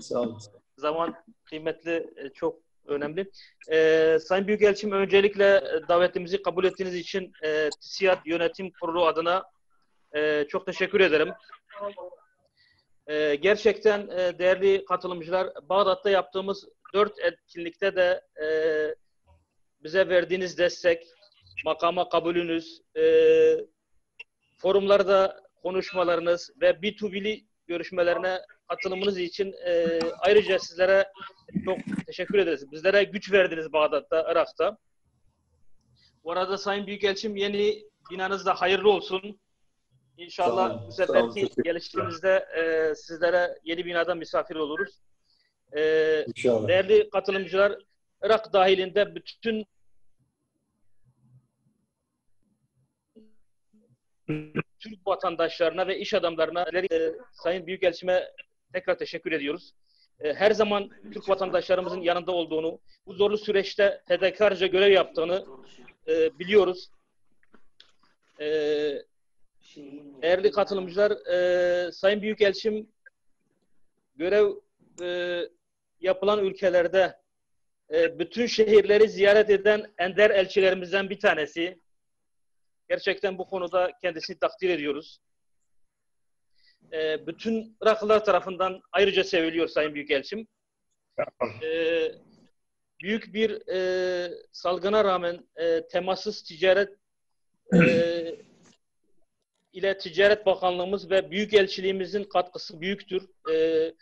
Sağ olun. Zaman kıymetli, e, çok önemli. Ee, Sayın Büyükelçim öncelikle e, davetimizi kabul ettiğiniz için e, TİSİAD Yönetim Kurulu adına e, çok teşekkür ederim. E, gerçekten e, değerli katılımcılar, Bağdat'ta yaptığımız dört etkinlikte de e, bize verdiğiniz destek, makama kabulünüz, e, forumlarda konuşmalarınız ve B2B'li görüşmelerine katılımınız için e, ayrıca sizlere çok teşekkür ederiz. Bizlere güç verdiniz Bağdat'ta, Irak'ta. Bu arada Sayın Büyükelçim yeni binanız da hayırlı olsun. İnşallah olun, bu seferki gelişimizde e, sizlere yeni binada misafir oluruz. E, İnşallah. değerli katılımcılar, Irak dahilinde bütün Türk vatandaşlarına ve iş adamlarına e, Sayın Büyükelçime tekrar teşekkür ediyoruz. E, her zaman Türk vatandaşlarımızın yanında olduğunu, bu zorlu süreçte fedakarca görev yaptığını e, biliyoruz. E, değerli katılımcılar, e, Sayın Büyükelçim görev e, yapılan ülkelerde bütün şehirleri ziyaret eden ender elçilerimizden bir tanesi. Gerçekten bu konuda kendisini takdir ediyoruz. E, bütün Iraklılar tarafından ayrıca seviliyor Sayın Büyükelçim. E, büyük bir e, salgına rağmen e, temassız ticaret e, ile Ticaret Bakanlığımız ve Büyükelçiliğimizin katkısı büyüktür. E,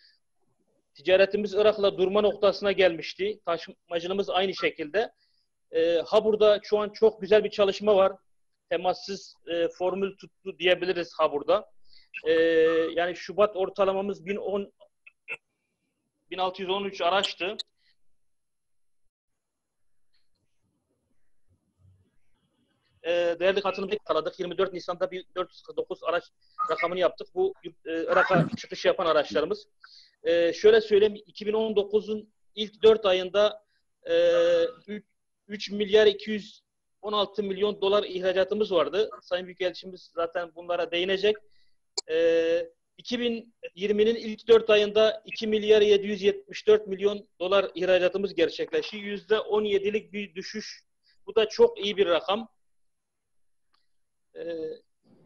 ticaretimiz Irak'la durma noktasına gelmişti. Taşımacılığımız aynı şekilde. E, Habur'da şu an çok güzel bir çalışma var. Temassız e, formül tuttu diyebiliriz Habur'da. E, yani Şubat ortalamamız 1010 1613 araçtı. e, değerli katılımcı yakaladık. 24 Nisan'da bir 449 araç rakamını yaptık. Bu e, Irak'a çıkış yapan araçlarımız. E, şöyle söyleyeyim, 2019'un ilk 4 ayında e, 3, 3 milyar 216 milyon dolar ihracatımız vardı. Sayın Büyükelçimiz zaten bunlara değinecek. E, 2020'nin ilk 4 ayında 2 milyar 774 milyon dolar ihracatımız gerçekleşti. %17'lik bir düşüş. Bu da çok iyi bir rakam. Ee,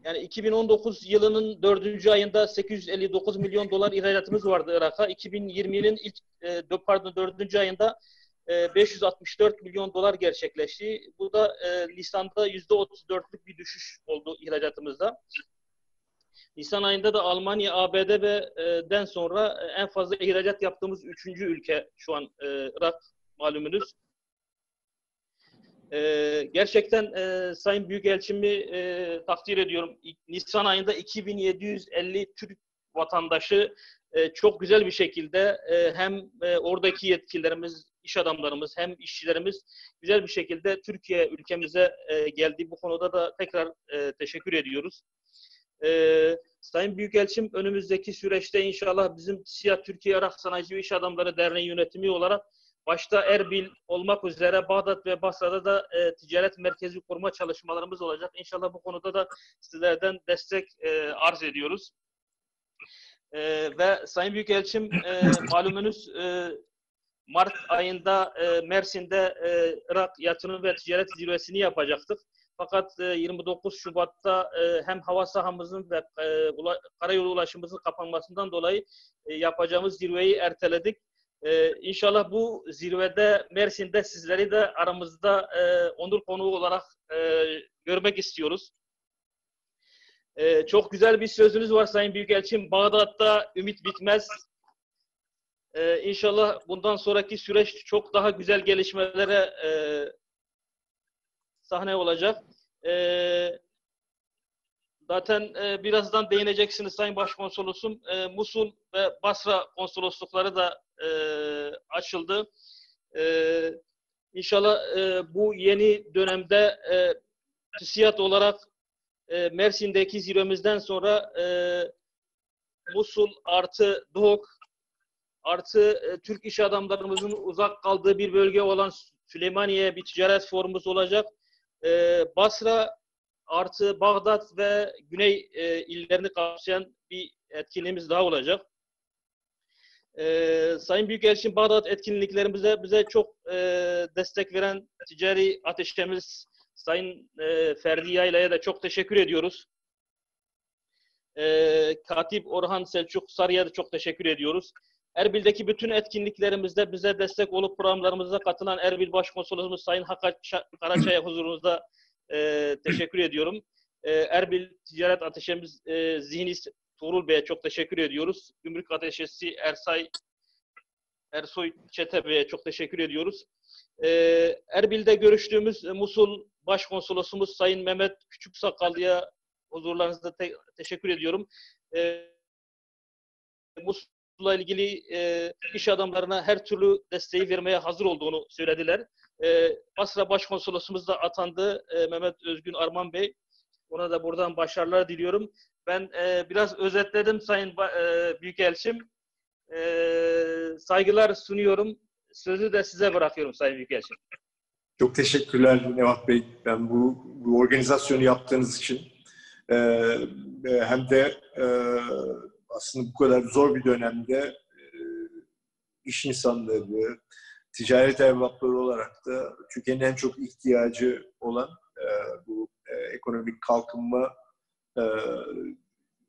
yani 2019 yılının dördüncü ayında 859 milyon dolar ihracatımız vardı Irak'a. 2020'nin ilk e, pardon dördüncü ayında 564 e, milyon dolar gerçekleşti. Bu da e, Nisan'da yüzde 34'lük bir düşüş oldu ihracatımızda. Nisan ayında da Almanya, ABD ve den sonra en fazla ihracat yaptığımız üçüncü ülke şu an Irak malumunuz. Ee, gerçekten e, Sayın Büyükelçimi e, takdir ediyorum. Nisan ayında 2750 Türk vatandaşı e, çok güzel bir şekilde e, hem e, oradaki yetkililerimiz, iş adamlarımız hem işçilerimiz güzel bir şekilde Türkiye ülkemize e, geldi. Bu konuda da tekrar e, teşekkür ediyoruz. E, Sayın Büyükelçim önümüzdeki süreçte inşallah bizim Siyah Türkiye Irak Sanayici ve İş Adamları Derneği yönetimi olarak başta Erbil olmak üzere Bağdat ve Basra'da da e, ticaret merkezi kurma çalışmalarımız olacak. İnşallah bu konuda da sizlerden destek e, arz ediyoruz. E, ve Sayın Büyükelçim e, malumunuz e, Mart ayında e, Mersin'de e, Irak yatırım ve ticaret zirvesini yapacaktık. Fakat e, 29 Şubat'ta e, hem hava sahamızın ve e, karayolu ulaşımımızın kapanmasından dolayı e, yapacağımız zirveyi erteledik. Ee, inşallah bu zirvede Mersin'de sizleri de aramızda e, onur konuğu olarak e, görmek istiyoruz. E, çok güzel bir sözünüz var Sayın Büyükelçim. Bağdat'ta ümit bitmez. E, inşallah bundan sonraki süreç çok daha güzel gelişmelere e, sahne olacak. E, Zaten e, birazdan değineceksiniz Sayın Başkonsolosum. E, Musul ve Basra konsoloslukları da e, açıldı. E, inşallah e, bu yeni dönemde e, TÜSİAD olarak e, Mersin'deki zirvemizden sonra e, Musul artı Doğuk artı e, Türk iş adamlarımızın uzak kaldığı bir bölge olan Süleymaniye bir ticaret forumumuz olacak. E, Basra artı Bağdat ve Güney e, illerini kapsayan bir etkinliğimiz daha olacak. Ee, Sayın Büyükelçin Bağdat etkinliklerimize bize çok e, destek veren ticari ateşemiz Sayın e, Ferdi Yayla'ya da çok teşekkür ediyoruz. E, Katip Orhan Selçuk Sarı'ya da çok teşekkür ediyoruz. Erbil'deki bütün etkinliklerimizde bize destek olup programlarımıza katılan Erbil Başkonsolosumuz Sayın Hakan Karaçay'a huzurunuzda e, teşekkür ediyorum. E, Erbil Ticaret Ateşemiz e, Zihni Tuğrul Bey'e çok teşekkür ediyoruz. Gümrük Ateşesi Ersay Ersoy Çete Bey'e çok teşekkür ediyoruz. E, Erbil'de görüştüğümüz Musul Başkonsolosumuz Sayın Mehmet Küçüksakallı'ya huzurlarınızda te- teşekkür ediyorum. E, Musul'la ilgili e, iş adamlarına her türlü desteği vermeye hazır olduğunu söylediler. E, Basra Başkonsolosumuz da atandı e, Mehmet Özgün Arman Bey. Ona da buradan başarılar diliyorum. Ben e, biraz özetledim Sayın ba- e, Büyükelçim. E, saygılar sunuyorum. Sözü de size bırakıyorum Sayın Büyükelçim. Çok teşekkürler Nevat Bey. Ben bu, bu organizasyonu yaptığınız için e, e, hem de e, aslında bu kadar zor bir dönemde e, iş insanları, ticaret erbapları olarak da Türkiye'nin en çok ihtiyacı olan e, bu e, ekonomik kalkınma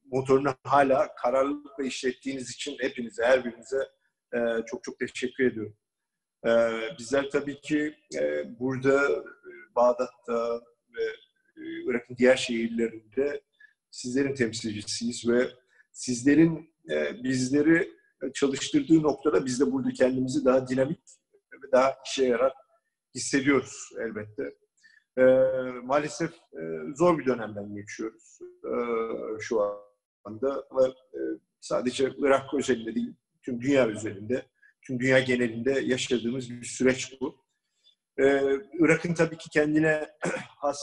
motorunu hala kararlılıkla işlettiğiniz için hepinize, her birinize çok çok teşekkür ediyorum. Bizler tabii ki burada Bağdat'ta ve Irak'ın diğer şehirlerinde sizlerin temsilcisiyiz ve sizlerin e, bizleri çalıştırdığı noktada biz de burada kendimizi daha dinamik ve daha işe yarar hissediyoruz elbette. E, maalesef e, zor bir dönemden geçiyoruz e, şu anda ve e, sadece Irak özelinde değil, tüm dünya üzerinde tüm dünya genelinde yaşadığımız bir süreç bu. Ee, Irak'ın tabii ki kendine has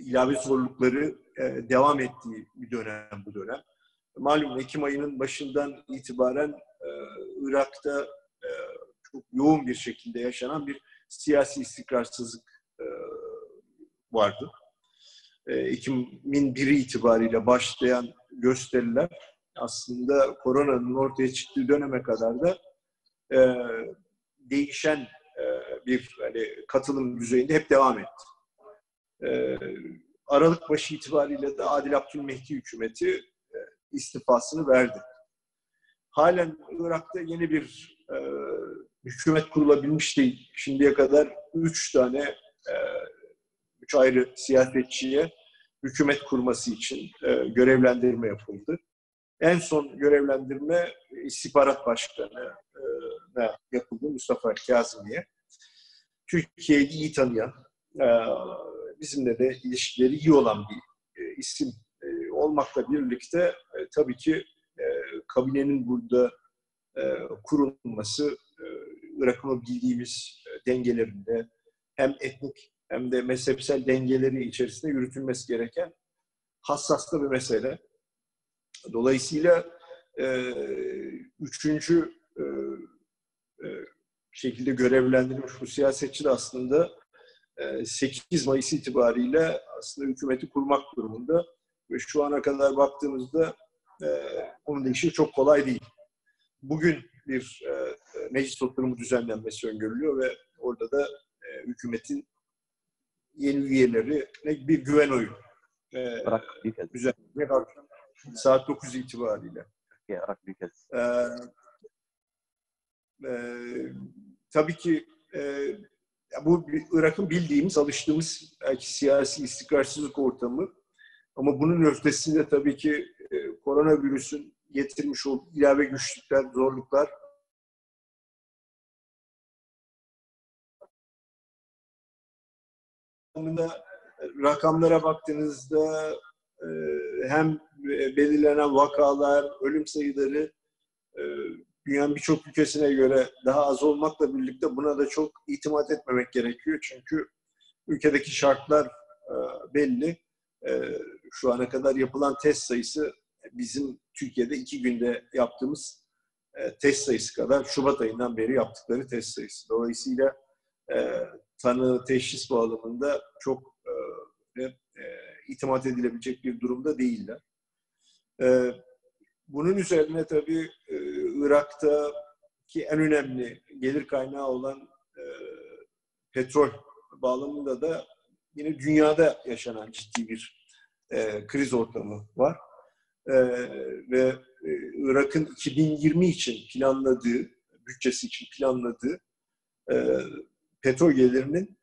ilave zorlukları e, devam ettiği bir dönem bu dönem. Malum Ekim ayının başından itibaren e, Irak'ta e, çok yoğun bir şekilde yaşanan bir siyasi istikrarsızlık e, vardı. E, Ekim'in biri itibariyle başlayan gösteriler aslında koronanın ortaya çıktığı döneme kadar da e, değişen e, bir hani katılım düzeyinde hep devam etti. E, Aralık başı itibariyle de Adil Abdülmehdi hükümeti istifasını verdi. Halen Irak'ta yeni bir e, hükümet kurulabilmiş değil. Şimdiye kadar üç tane, e, üç ayrı siyasetçiye hükümet kurması için e, görevlendirme yapıldı. En son görevlendirme istihbarat başkanı e, yapıldı Mustafa Kazimi'ye. Türkiye'yi iyi tanıyan, e, bizimle de ilişkileri iyi olan bir e, isim olmakla birlikte e, tabii ki e, kabinenin burada e, kurulması e, Irak'ın bildiğimiz e, dengelerinde hem etnik hem de mezhepsel dengeleri içerisinde yürütülmesi gereken hassas bir mesele. Dolayısıyla e, üçüncü e, e, şekilde görevlendirilmiş bu siyasetçi de aslında e, 8 Mayıs itibariyle aslında hükümeti kurmak durumunda ve şu ana kadar baktığımızda e, onun da işi çok kolay değil. Bugün bir e, meclis oturumu düzenlenmesi öngörülüyor ve orada da e, hükümetin yeni üyeleri bir güven oyu e, düzenlemeye saat 9 itibariyle. Büyükelçisi. Ee, e, tabii ki e, bu Irak'ın bildiğimiz, alıştığımız belki siyasi istikrarsızlık ortamı. Ama bunun ötesinde tabii ki e, koronavirüsün getirmiş olduğu ilave güçlükler, zorluklar rakamlara baktığınızda e, hem belirlenen vakalar, ölüm sayıları e, dünyanın birçok ülkesine göre daha az olmakla birlikte buna da çok itimat etmemek gerekiyor. Çünkü ülkedeki şartlar e, belli. Şu ana kadar yapılan test sayısı bizim Türkiye'de iki günde yaptığımız test sayısı kadar Şubat ayından beri yaptıkları test sayısı. Dolayısıyla tanı, teşhis bağlamında çok itimat edilebilecek bir durumda değiller. bunun üzerine tabii Irak'taki en önemli gelir kaynağı olan e, petrol bağlamında da yine dünyada yaşanan ciddi bir e, kriz ortamı var. E, ve e, Irak'ın 2020 için planladığı, bütçesi için planladığı e, petrol gelirinin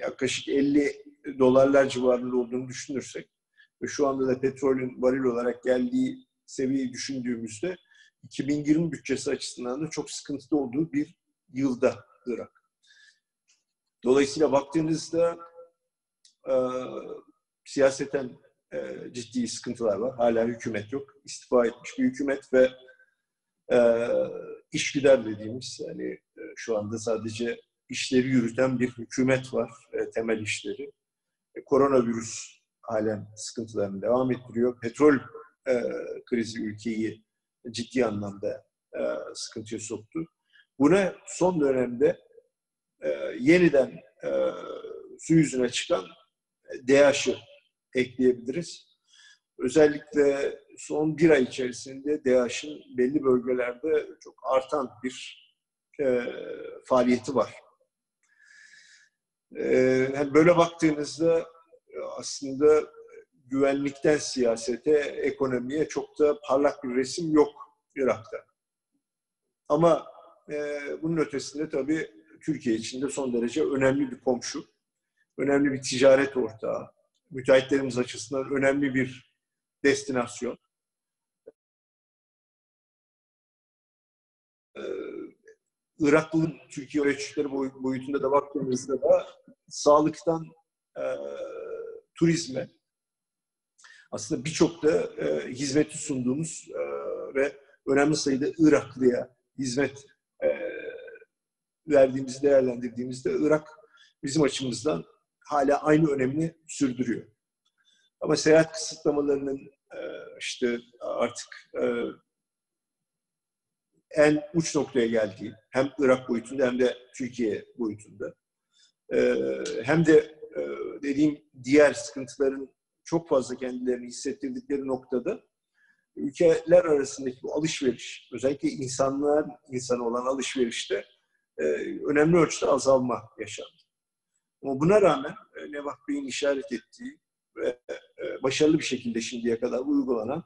yaklaşık 50 dolarlar civarında olduğunu düşünürsek ve şu anda da petrolün varil olarak geldiği seviyeyi düşündüğümüzde 2020 bütçesi açısından da çok sıkıntılı olduğu bir yılda Irak. Dolayısıyla baktığınızda e, siyaseten e, ciddi sıkıntılar var. Hala hükümet yok. İstifa etmiş bir hükümet ve e, işgüder dediğimiz yani e, şu anda sadece işleri yürüten bir hükümet var. E, temel işleri. E, koronavirüs halen sıkıntılarını devam ettiriyor. Petrol e, krizi ülkeyi ciddi anlamda e, sıkıntıya soktu. Buna son dönemde e, yeniden e, su yüzüne çıkan DAEŞ'ı ekleyebiliriz. Özellikle son bir ay içerisinde DAEŞ'in belli bölgelerde çok artan bir e, faaliyeti var. E, böyle baktığınızda aslında güvenlikten siyasete, ekonomiye çok da parlak bir resim yok Irak'ta. Ama e, bunun ötesinde tabii Türkiye için de son derece önemli bir komşu, önemli bir ticaret ortağı, müteahhitlerimiz açısından önemli bir destinasyon. Ee, Iraklı'nın Türkiye ölçütleri boyutunda da baktığımızda da sağlıktan e, turizme aslında birçok da e, hizmeti sunduğumuz e, ve önemli sayıda Iraklı'ya hizmet e, verdiğimizi değerlendirdiğimizde Irak bizim açımızdan hala aynı önemini sürdürüyor. Ama seyahat kısıtlamalarının e, işte artık e, en uç noktaya geldiği hem Irak boyutunda hem de Türkiye boyutunda e, hem de dediğim diğer sıkıntıların çok fazla kendilerini hissettirdikleri noktada ülkeler arasındaki bu alışveriş, özellikle insanlar insana olan alışverişte önemli ölçüde azalma yaşandı. Ama buna rağmen e, Nevah Bey'in işaret ettiği ve e, başarılı bir şekilde şimdiye kadar uygulanan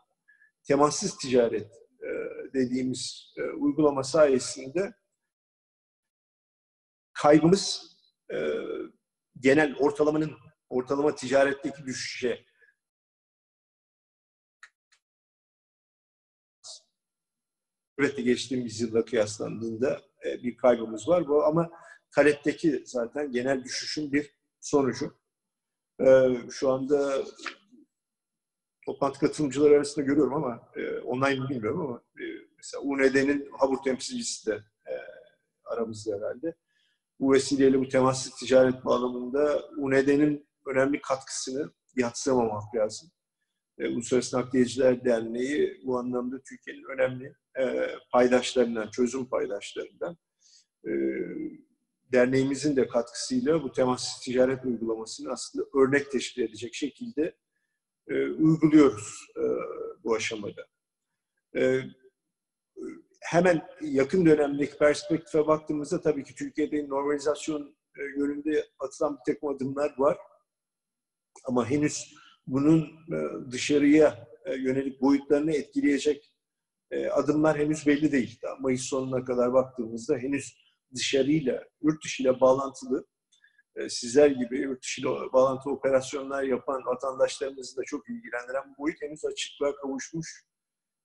temassız ticaret e, dediğimiz uygulama sayesinde kaybımız genel ortalamanın ortalama ticaretteki düşüşe üretti geçtiğimiz yılla kıyaslandığında bir kaybımız var. Bu ama talepteki zaten genel düşüşün bir sonucu. Ee, şu anda toplantı katılımcıları arasında görüyorum ama e, online mi bilmiyorum ama e, mesela UNED'nin Habur temsilcisi de e, aramızda herhalde. Bu vesileyle bu temassız ticaret bağlamında UNED'nin önemli katkısını yatsımamak lazım. E, Uluslararası Nakliyeciler Derneği bu anlamda Türkiye'nin önemli e, paydaşlarından, çözüm paydaşlarından. E, derneğimizin de katkısıyla bu temassız ticaret uygulamasını aslında örnek teşkil edecek şekilde e, uyguluyoruz e, bu aşamada. E, hemen yakın dönemdeki perspektife baktığımızda tabii ki Türkiye'de normalizasyon e, yönünde atılan bir takım adımlar var. Ama henüz bunun e, dışarıya e, yönelik boyutlarını etkileyecek e, adımlar henüz belli değil. Daha Mayıs sonuna kadar baktığımızda henüz dışarıyla, yurt dışıyla bağlantılı e, sizler gibi yurt dışıyla bağlantılı operasyonlar yapan vatandaşlarımızı da çok ilgilendiren bu boyut henüz açıklığa kavuşmuş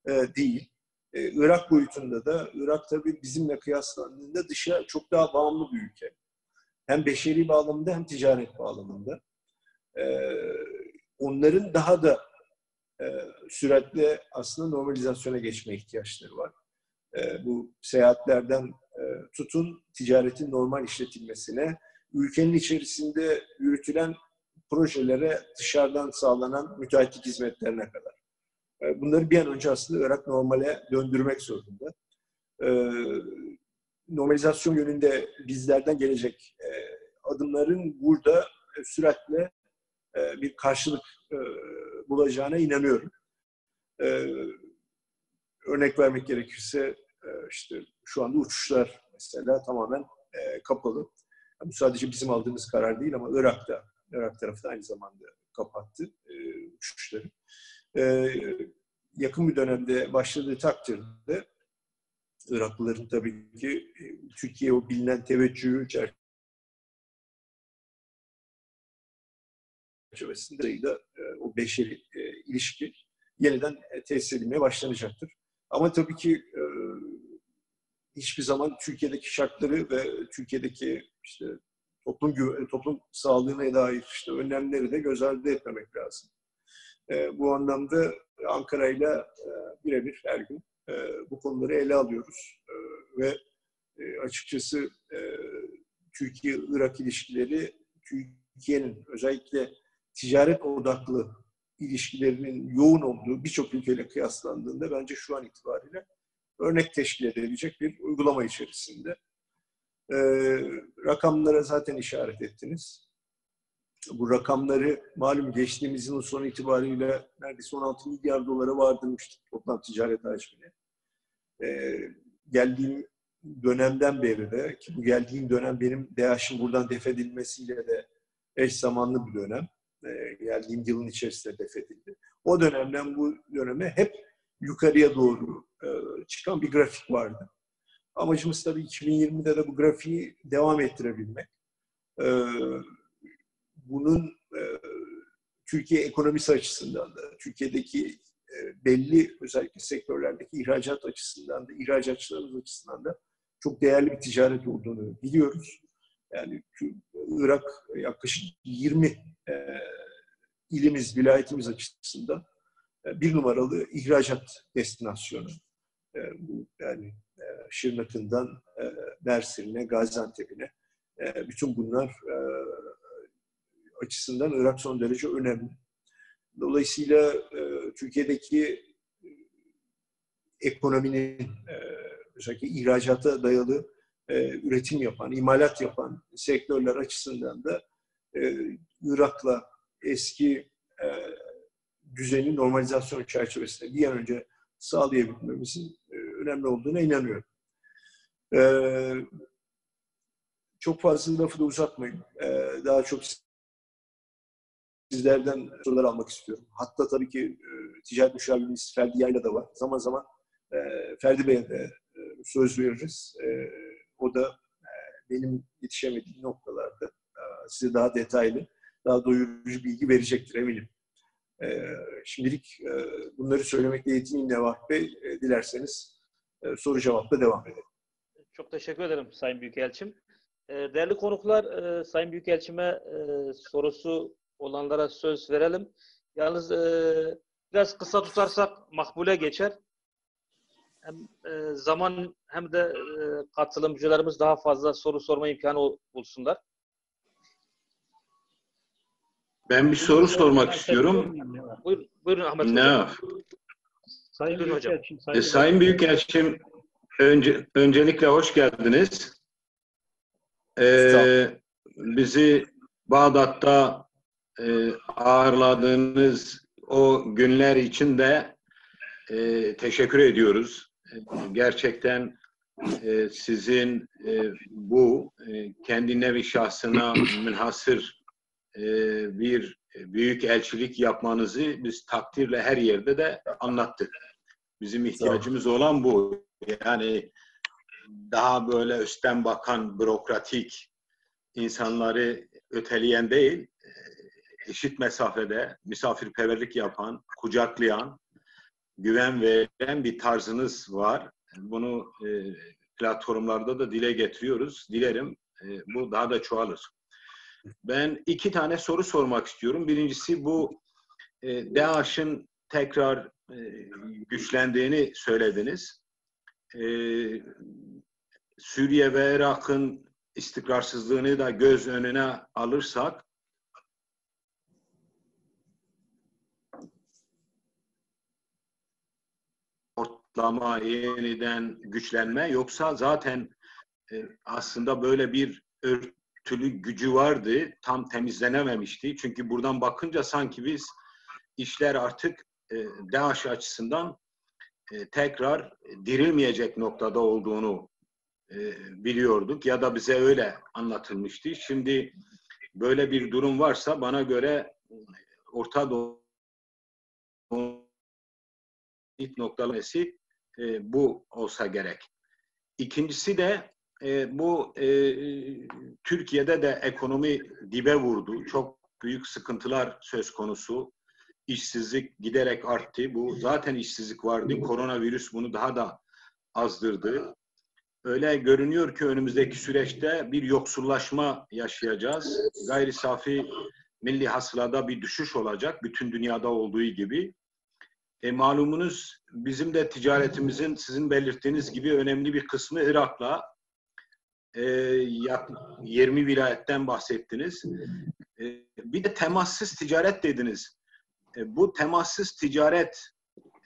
e, değil. E, Irak boyutunda da, Irak tabii bizimle kıyaslandığında dışa çok daha bağımlı bir ülke. Hem beşeri bağlamında hem ticaret bağlamında. Onların daha da süratle aslında normalizasyona geçme ihtiyaçları var. Bu seyahatlerden tutun ticaretin normal işletilmesine, ülkenin içerisinde yürütülen projelere dışarıdan sağlanan müteahhitlik hizmetlerine kadar. E, bunları bir an önce aslında Irak normale döndürmek zorunda. E, normalizasyon yönünde bizlerden gelecek adımların burada süratle bir karşılık bulacağına inanıyorum. örnek vermek gerekirse e, işte şu anda uçuşlar mesela tamamen e, kapalı. Bu sadece bizim aldığımız karar değil ama Irak'ta, Irak tarafı da aynı zamanda kapattı e, uçuşları. E, yakın bir dönemde başladığı takdirde Iraklıların tabii ki Türkiye o bilinen teveccühü çerçevesinde de o beşeri ilişki yeniden tesis edilmeye başlanacaktır. Ama tabii ki hiçbir zaman Türkiye'deki şartları ve Türkiye'deki işte toplum toplum sağlığına dair işte önlemleri de göz ardı etmemek lazım. E, bu anlamda Ankara ile e, birebir her gün e, bu konuları ele alıyoruz e, ve e, açıkçası e, Türkiye-Irak ilişkileri Türkiye'nin özellikle ticaret odaklı ilişkilerinin yoğun olduğu birçok ülkeyle kıyaslandığında bence şu an itibariyle örnek teşkil edebilecek bir uygulama içerisinde. Ee, rakamlara zaten işaret ettiniz. Bu rakamları malum geçtiğimiz yılın sonu itibariyle neredeyse 16 milyar dolara vardırmıştık toplam ticaret hacmini. Ee, geldiğim dönemden beri de ki bu geldiğim dönem benim DAEŞ'in buradan defedilmesiyle de eş zamanlı bir dönem. Ee, geldiğim yılın içerisinde defedildi. O dönemden bu döneme hep yukarıya doğru e, çıkan bir grafik vardı. Amacımız tabii 2020'de de bu grafiği devam ettirebilmek. Ee, bunun e, Türkiye ekonomisi açısından da, Türkiye'deki e, belli özellikle sektörlerdeki ihracat açısından da, ihracatçılarımız açısından da çok değerli bir ticaret olduğunu biliyoruz. Yani Irak yaklaşık 20 e, ilimiz, vilayetimiz açısından e, bir numaralı ihracat destinasyonu. E, yani e, Şırnak'ından e, Mersin'e, Gaziantep'ine e, bütün bunlar e, açısından Irak son derece önemli. Dolayısıyla e, Türkiye'deki e, ekonominin e, özellikle ihracata dayalı e, üretim yapan, imalat yapan sektörler açısından da e, Irak'la eski e, düzeni normalizasyon çerçevesinde bir an önce sağlayabilmemizin e, önemli olduğuna inanıyorum. E, çok fazla lafı da uzatmayayım. E, daha çok sizlerden sorular almak istiyorum. Hatta tabii ki e, ticaret müşavirimiz Ferdi Yayla da var. Zaman zaman e, Ferdi Bey'e de e, söz veririz. E, o da e, benim yetişemediğim noktalarda e, size daha detaylı, daha doyurucu bilgi verecektir eminim. E, şimdilik e, bunları söylemekle yetineyim Nevah Bey. E, dilerseniz e, soru cevapla devam edelim. Çok teşekkür ederim Sayın Büyükelçim. Değerli konuklar, Sayın Büyükelçime sorusu olanlara söz verelim. Yalnız biraz kısa tutarsak makbule geçer. Hem zaman hem de katılımcılarımız daha fazla soru sorma imkanı bulsunlar. Ben bir soru sormak istiyorum. Buyurun, buyurun Ahmet ne? Hocam. Sayın Buyurun hocam. Büyükelçim, Sayın, E, Sayın Büyükelçim, önce, öncelikle hoş geldiniz. Ee, bizi Bağdat'ta e, ağırladığınız o günler için de e, teşekkür ediyoruz. E, gerçekten e, sizin e, bu e, kendi nevi şahsına münhasır e, bir büyük elçilik yapmanızı biz takdirle her yerde de anlattık. Bizim ihtiyacımız olan bu. Yani daha böyle üstten bakan bürokratik insanları öteleyen değil, eşit mesafede misafirperverlik yapan, kucaklayan, güven veren bir tarzınız var. Bunu e, platformlarda da dile getiriyoruz. Dilerim e, bu daha da çoğalır. Ben iki tane soru sormak istiyorum. Birincisi bu e, DAEŞ'in tekrar e, güçlendiğini söylediniz. E, Suriye ve Irak'ın istikrarsızlığını da göz önüne alırsak ortalama yeniden güçlenme yoksa zaten e, aslında böyle bir örtülü gücü vardı tam temizlenememişti çünkü buradan bakınca sanki biz işler artık e, DAEŞ açısından e, tekrar dirilmeyecek noktada olduğunu e, biliyorduk ya da bize öyle anlatılmıştı. Şimdi böyle bir durum varsa bana göre Orta Doğu ilk e, bu olsa gerek. İkincisi de e, bu e, Türkiye'de de ekonomi dibe vurdu. Çok büyük sıkıntılar söz konusu. İşsizlik giderek arttı. Bu zaten işsizlik vardı. Koronavirüs bunu daha da azdırdı. Öyle görünüyor ki önümüzdeki süreçte bir yoksullaşma yaşayacağız. Gayri safi milli hasılada bir düşüş olacak. Bütün dünyada olduğu gibi. E, malumunuz bizim de ticaretimizin sizin belirttiğiniz gibi önemli bir kısmı Irak'la. E, 20 vilayetten bahsettiniz. E, bir de temassız ticaret dediniz. E, bu temassız ticaret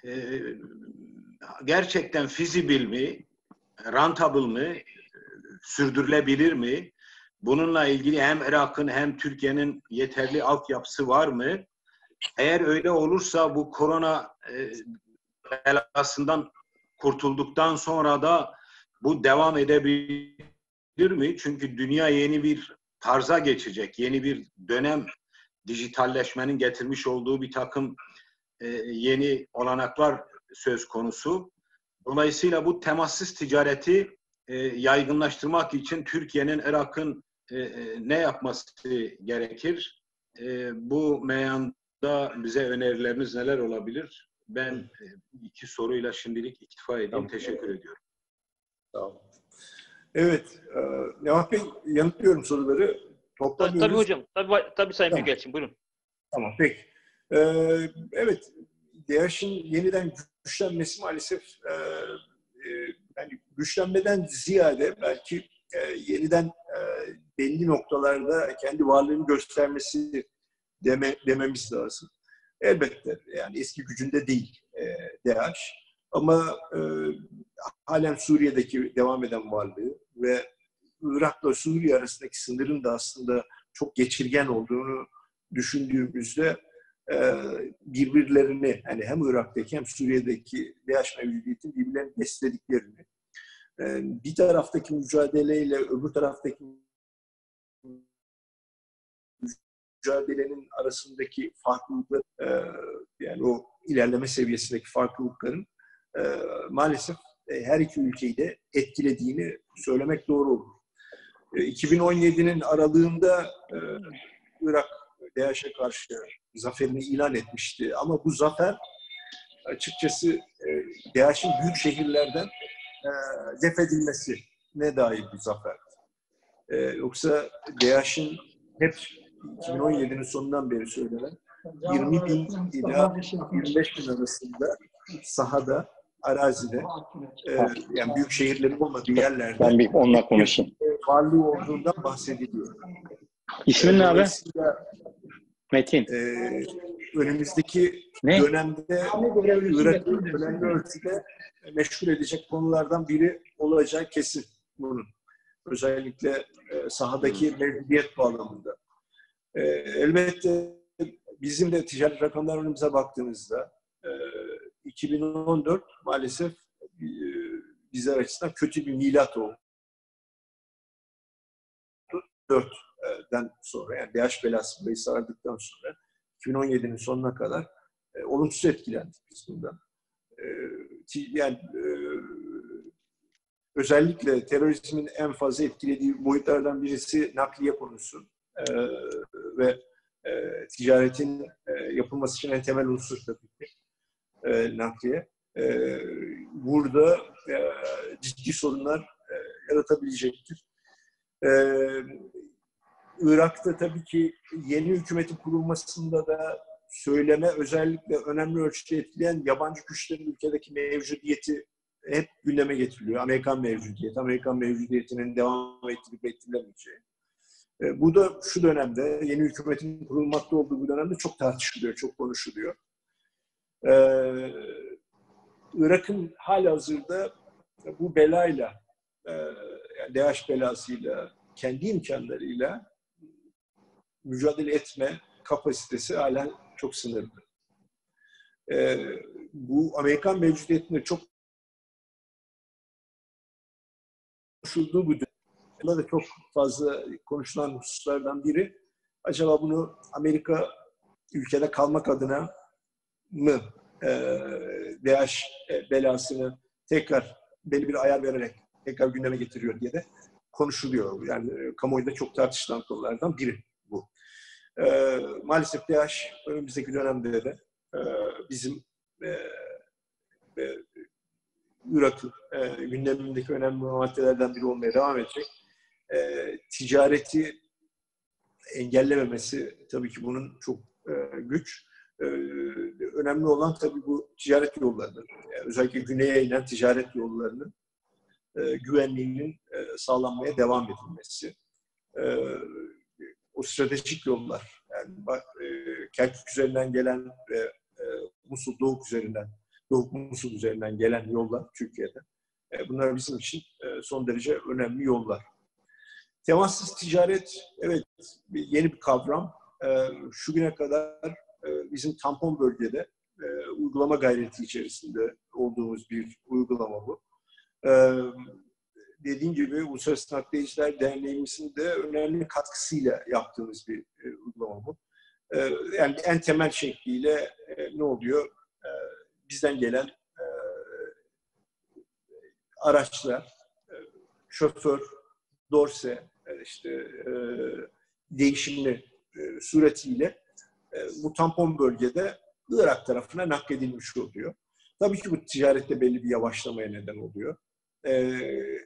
e, gerçekten fizibil mi, rentable mi, sürdürülebilir mi? Bununla ilgili hem Irak'ın hem Türkiye'nin yeterli altyapısı var mı? Eğer öyle olursa bu korona e, belasından kurtulduktan sonra da bu devam edebilir mi? Çünkü dünya yeni bir tarza geçecek. Yeni bir dönem dijitalleşmenin getirmiş olduğu bir takım e, yeni olanaklar söz konusu. Dolayısıyla bu temassız ticareti e, yaygınlaştırmak için Türkiye'nin, Irak'ın e, e, ne yapması gerekir? E, bu meyanda bize önerileriniz neler olabilir? Ben e, iki soruyla şimdilik iktifa edeyim. Tamam. Teşekkür ediyorum. Tamam. Evet, e, Nevat Bey yanıtlıyorum soruları. Toplamıyoruz. Tabii hocam, tabii, tabii Sayın tamam. Büyükelçin, buyurun. Tamam, peki. Ee, evet, DAEŞ'in yeniden güçlenmesi maalesef e, e, yani güçlenmeden ziyade belki e, yeniden e, belli noktalarda kendi varlığını göstermesi deme, dememiz lazım. Elbette yani eski gücünde değil e, DAEŞ ama e, halen Suriye'deki devam eden varlığı ve Irak'la Suriye arasındaki sınırın da aslında çok geçirgen olduğunu düşündüğümüzde e, birbirlerini hani hem Irak'taki hem Suriye'deki DAEŞ mevcudiyetin birbirlerini beslediklerini e, bir taraftaki mücadeleyle öbür taraftaki mücadelenin arasındaki farklılıklar e, yani o ilerleme seviyesindeki farklılıkların maalesef her iki ülkeyi de etkilediğini söylemek doğru olur. 2017'nin aralığında Irak DAEŞ'e karşı zaferini ilan etmişti. Ama bu zafer açıkçası e, DAEŞ'in büyük şehirlerden e, def edilmesi ne dair bir zafer. E, yoksa DAEŞ'in hep 2017'nin sonundan beri söylenen 20 bin ila 25 bin arasında sahada, arazide, e, yani büyük şehirlerin olmadığı yerlerde ben bir onunla konuşayım. varlığı olduğundan bahsediliyor. İsmin ne abi? Metin. E, önümüzdeki ne? dönemde Irak'ı önemli ölçüde meşgul edecek konulardan biri olacağı kesin bunun. Özellikle e, sahadaki hmm. mevcudiyet bağlamında. E, elbette bizim de ticaret rakamlarımıza baktığımızda e, 2014 maalesef e, bizler açısından kötü bir milat oldu. 4 den sonra yani DH belası burayı sardıktan sonra 2017'nin sonuna kadar e, olumsuz etkilendik biz bundan. E, yani e, özellikle terörizmin en fazla etkilediği boyutlardan birisi nakliye konusu e, ve e, ticaretin e, yapılması için en temel unsur tabii ki e, nakliye. E, burada e, ciddi sorunlar e, yaratabilecektir. E, Irak'ta tabii ki yeni hükümetin kurulmasında da söyleme özellikle önemli ölçüde etkileyen yabancı güçlerin ülkedeki mevcudiyeti hep gündeme getiriliyor. Amerikan mevcudiyeti, Amerikan mevcudiyetinin devam ettirip ettirilemeyeceği. E, bu da şu dönemde, yeni hükümetin kurulmakta olduğu bu dönemde çok tartışılıyor, çok konuşuluyor. E, Irak'ın hala hazırda bu belayla, e, yani DH belasıyla, kendi imkanlarıyla mücadele etme kapasitesi hala çok sınırlı. Ee, bu Amerikan mevcudiyetinde çok konuşulduğu bu dönemde de çok fazla konuşulan hususlardan biri. Acaba bunu Amerika ülkede kalmak adına mı e, DH belasını tekrar belli bir ayar vererek tekrar gündeme getiriyor diye de konuşuluyor. Yani e, kamuoyunda çok tartışılan konulardan biri bu. E, maalesef DH önümüzdeki dönemde de e, bizim e, e, Irak'ın e, gündemindeki önemli maddelerden biri olmaya devam edecek. E, ticareti engellememesi tabii ki bunun çok e, güç. E, önemli olan tabii bu ticaret yollarının, yani özellikle güneye inen ticaret yollarının e, güvenliğinin e, sağlanmaya devam edilmesi. E, o stratejik yollar, yani e, Kerkük üzerinden gelen ve e, Musul Doğuk üzerinden, Doğuk Musul üzerinden gelen yollar Türkiye'de. E, bunlar bizim için e, son derece önemli yollar. Temassız ticaret, evet yeni bir kavram. E, şu güne kadar bizim tampon bölgede e, uygulama gayreti içerisinde olduğumuz bir uygulama bu. E, dediğim gibi Uluslararası Nakliyeciler Derneğimizin de önemli katkısıyla yaptığımız bir e, uygulama bu. E, yani en temel şekliyle e, ne oluyor? E, bizden gelen e, araçlar, e, şoför, dorse, e, işte e, değişimli e, suretiyle bu tampon bölgede Irak tarafına nakledilmiş oluyor. Tabii ki bu ticarette belli bir yavaşlamaya neden oluyor. Ee,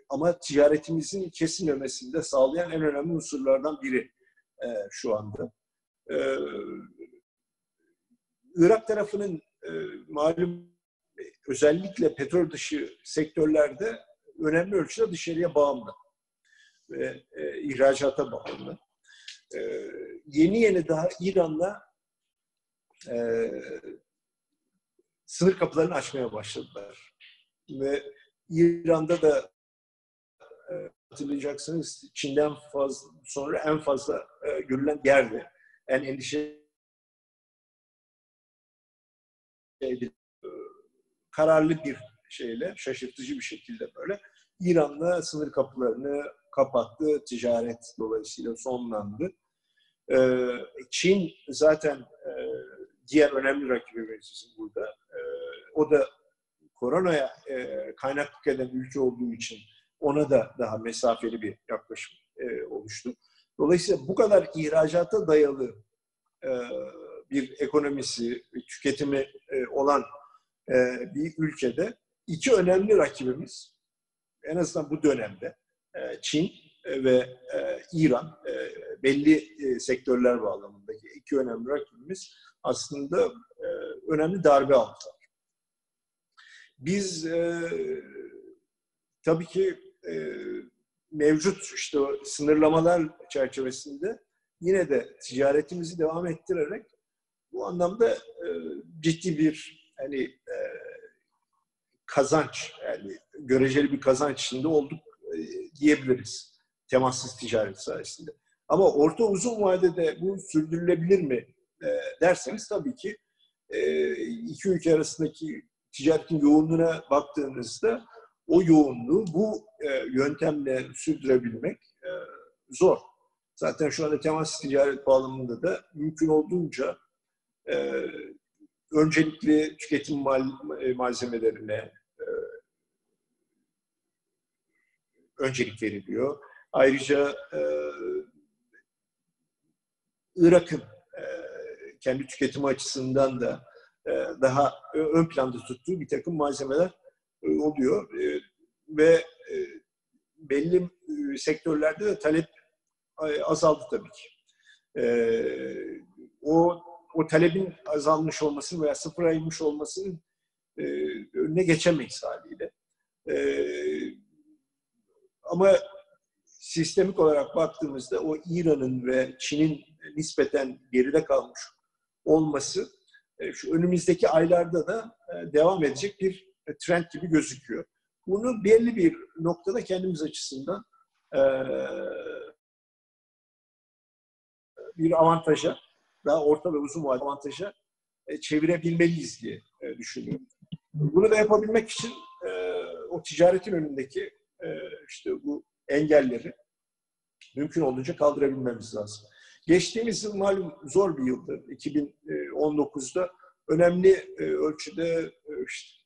ama ticaretimizin kesilmemesini de sağlayan en önemli unsurlardan biri e, şu anda. Ee, Irak tarafının e, malum özellikle petrol dışı sektörlerde önemli ölçüde dışarıya bağımlı ve e, ihracata bağımlı. E, yeni yeni daha İran'la e, sınır kapılarını açmaya başladılar. Ve İran'da da e, hatırlayacaksınız Çin'den fazla sonra en fazla e, görülen yerdi. En endişe şeydi, e, kararlı bir şeyle, şaşırtıcı bir şekilde böyle İran'la sınır kapılarını kapattı. Ticaret dolayısıyla sonlandı. E, Çin zaten e, diğer önemli rakibimiz bizim burada. E, o da koronaya e, kaynaklık eden ülke olduğu için ona da daha mesafeli bir yaklaşım e, oluştu. Dolayısıyla bu kadar ihracata dayalı e, bir ekonomisi, tüketimi e, olan e, bir ülkede iki önemli rakibimiz en azından bu dönemde e, Çin ve e, İran e, belli e, sektörler bağlamındaki iki önemli rakibimiz aslında e, önemli darbe aldılar. Biz e, tabii ki e, mevcut işte sınırlamalar çerçevesinde yine de ticaretimizi devam ettirerek bu anlamda ciddi bir hani kazanç yani göreceli bir kazanç içinde olduk diyebiliriz temassız ticaret sayesinde. Ama orta uzun vadede bu sürdürülebilir mi e, derseniz tabii ki e, iki ülke arasındaki ticaretin yoğunluğuna baktığınızda o yoğunluğu bu e, yöntemle sürdürebilmek e, zor. Zaten şu anda temas ticaret bağlamında da mümkün olduğunca e, öncelikli tüketim mal, e, malzemelerine e, öncelik veriliyor. Ayrıca e, Irak'ın e, kendi tüketimi açısından da e, daha ön planda tuttuğu bir takım malzemeler e, oluyor. E, ve belli sektörlerde de talep azaldı tabii ki. O, o talebin azalmış olmasının veya sıfıra inmiş olmasının önüne geçemeyiz haliyle. Ama sistemik olarak baktığımızda o İran'ın ve Çin'in nispeten geride kalmış olması e, şu önümüzdeki aylarda da e, devam edecek bir e, trend gibi gözüküyor. Bunu belli bir noktada kendimiz açısından bir avantaja, daha orta ve uzun vadeli avantaja çevirebilmeliyiz diye düşünüyorum. Bunu da yapabilmek için o ticaretin önündeki işte bu engelleri mümkün olduğunca kaldırabilmemiz lazım. Geçtiğimiz yıl malum zor bir yıldı. 2019'da önemli e, ölçüde e, işte,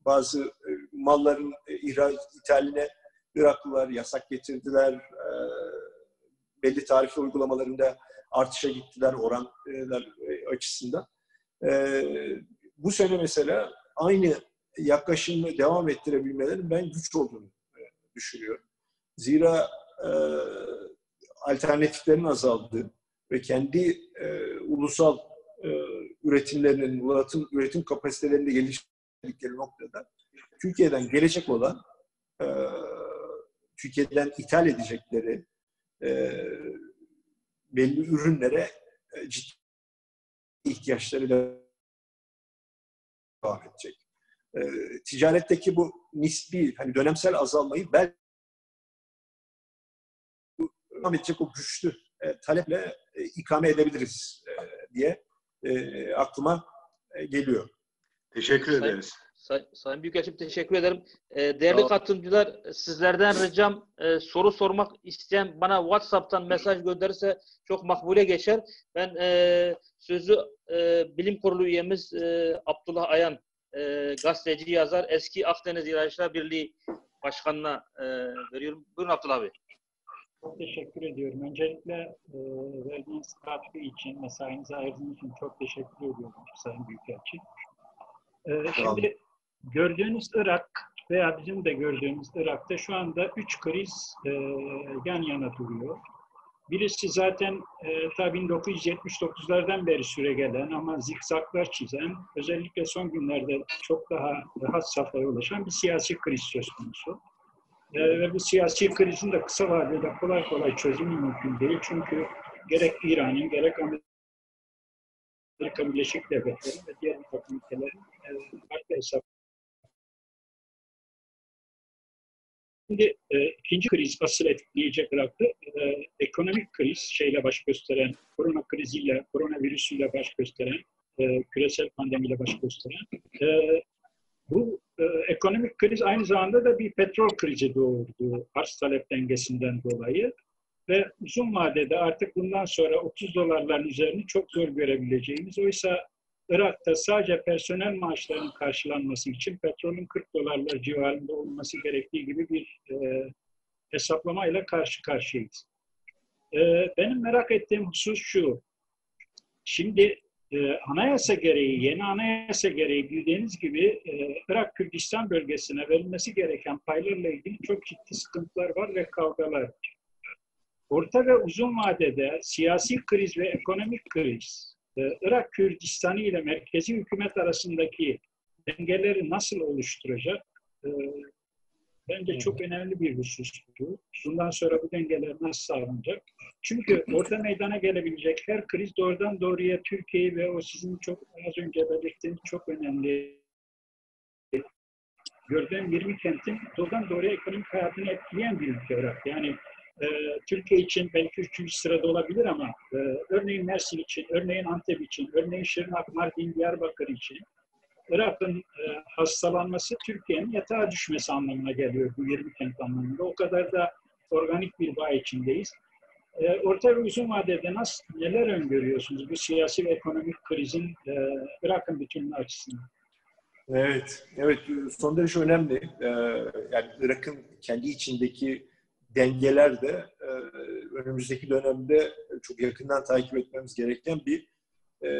bazı e, malların e, ihraç, ithaline Iraklılar yasak getirdiler. E, belli tarife uygulamalarında artışa gittiler oranlar e, açısından. E, bu sene mesela aynı yaklaşımı devam ettirebilmelerinin ben güç olduğunu e, düşünüyorum. Zira e, alternatiflerin azaldığı ve kendi e, ulusal e, üretimlerinin, üretim, üretim kapasitelerinde geliştirdikleri noktada Türkiye'den gelecek olan e, Türkiye'den ithal edecekleri e, belli ürünlere e, ciddi ihtiyaçları devam edecek. E, ticaretteki bu nispi, hani dönemsel azalmayı belki devam edecek o güçlü e, taleple e, ikame edebiliriz e, diye e, aklıma e, geliyor. Teşekkür Sayın- ederiz. Say- Sayın Büyükelçim teşekkür ederim. Değerli katılımcılar sizlerden ricam e, soru sormak isteyen bana WhatsApp'tan mesaj gönderirse çok makbule geçer. Ben e, sözü e, bilim kurulu üyemiz e, Abdullah Ayan e, gazeteci yazar eski Akdeniz İhracatçılar Birliği Başkanı'na e, veriyorum. Buyurun Abdullah Bey. Çok teşekkür ediyorum. Öncelikle e, verdiğiniz katkı için, mesainizi ayırdığınız için çok teşekkür ediyorum Sayın Büyükelçi. E, şimdi gördüğünüz Irak veya bizim de gördüğümüz Irak'ta şu anda üç kriz e, yan yana duruyor. Birisi zaten e, ta 1979'lardan beri süre gelen ama zikzaklar çizen, özellikle son günlerde çok daha rahat safhaya ulaşan bir siyasi kriz söz konusu. Ee, ve bu siyasi krizin de kısa vadede kolay kolay çözümü mümkün değil. Çünkü gerek İran'ın gerek Amerika Birleşik Devletleri ve diğer takım ülkelerin e, farklı hesap. Şimdi e, ikinci kriz asıl etkileyecek Irak'ı e, ekonomik kriz şeyle baş gösteren, korona kriziyle, koronavirüsüyle baş gösteren, e, küresel pandemiyle baş gösteren e, bu e, ekonomik kriz aynı zamanda da bir petrol krizi doğurdu arz talep dengesinden dolayı ve uzun vadede artık bundan sonra 30 dolarların üzerini çok zor görebileceğimiz oysa Irak'ta sadece personel maaşlarının karşılanması için petrolün 40 dolarlar civarında olması gerektiği gibi bir e, hesaplamayla karşı karşıyayız. E, benim merak ettiğim husus şu. Şimdi e, anayasa gereği, yeni anayasa gereği bildiğiniz gibi e, Irak Kürdistan bölgesine verilmesi gereken paylarla ilgili çok ciddi sıkıntılar var ve kavgalar. Orta ve uzun vadede siyasi kriz ve ekonomik kriz, e, Irak Kürdistan'ı ile merkezi hükümet arasındaki dengeleri nasıl oluşturacak? E, bence çok önemli bir husus bu. Bundan sonra bu dengeler nasıl sağlanacak? Çünkü orta meydana gelebilecek her kriz doğrudan doğruya Türkiye'yi ve o sizin çok az önce belirttiğiniz çok önemli gördüğüm 20 kentin doğrudan doğruya ekonomik hayatını etkileyen bir ülke Irak. Yani e, Türkiye için belki üçüncü sırada olabilir ama e, örneğin Mersin için, örneğin Antep için, örneğin Şırnak, Mardin, Diyarbakır için Irak'ın e, hastalanması Türkiye'nin yatağa düşmesi anlamına geliyor bu 20 kent anlamında. O kadar da organik bir bağ içindeyiz. E, orta ve uzun vadede nasıl, neler öngörüyorsunuz bu siyasi ve ekonomik krizin e, Irak'ın bütünlüğü açısından? Evet, evet son derece önemli. Ee, yani Irak'ın kendi içindeki dengeler de e, önümüzdeki dönemde çok yakından takip etmemiz gereken bir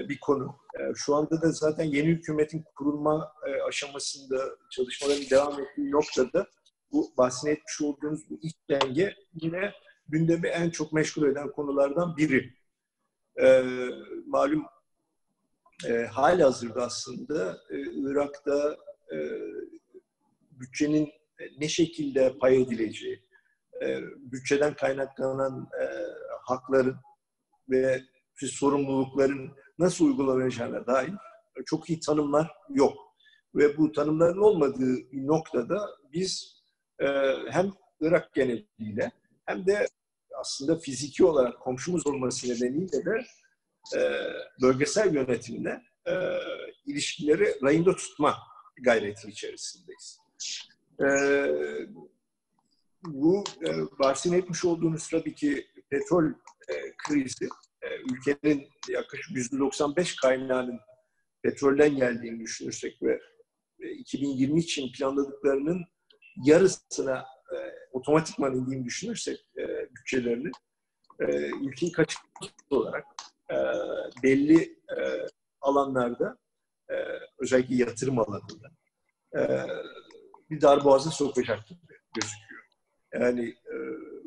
bir konu. E, şu anda da zaten yeni hükümetin kurulma e, aşamasında çalışmaların devam ettiği noktada bu bahsetmiş olduğunuz bu iç denge yine gündemi en çok meşgul eden konulardan biri. E, malum e, hali hazırda aslında e, Irak'ta e, bütçenin ne şekilde pay edileceği, e, bütçeden kaynaklanan e, hakların ve sorumlulukların nasıl uygulanacağına dair çok iyi tanımlar yok. Ve bu tanımların olmadığı noktada biz e, hem Irak geneliyle hem de aslında fiziki olarak komşumuz olması nedeniyle de e, bölgesel yönetimle e, ilişkileri rayında tutma gayreti içerisindeyiz. E, bu e, bahsetmiş olduğunuz tabii ki petrol e, krizi ülkenin yaklaşık %95 kaynağının petrolden geldiğini düşünürsek ve 2020 için planladıklarının yarısına e, otomatikman indiğini düşünürsek e, bütçelerini e, ülkeyi kaçırmış olarak e, belli e, alanlarda e, özellikle yatırım alanında e, bir darboğaza sokacak gibi gözüküyor. Yani e,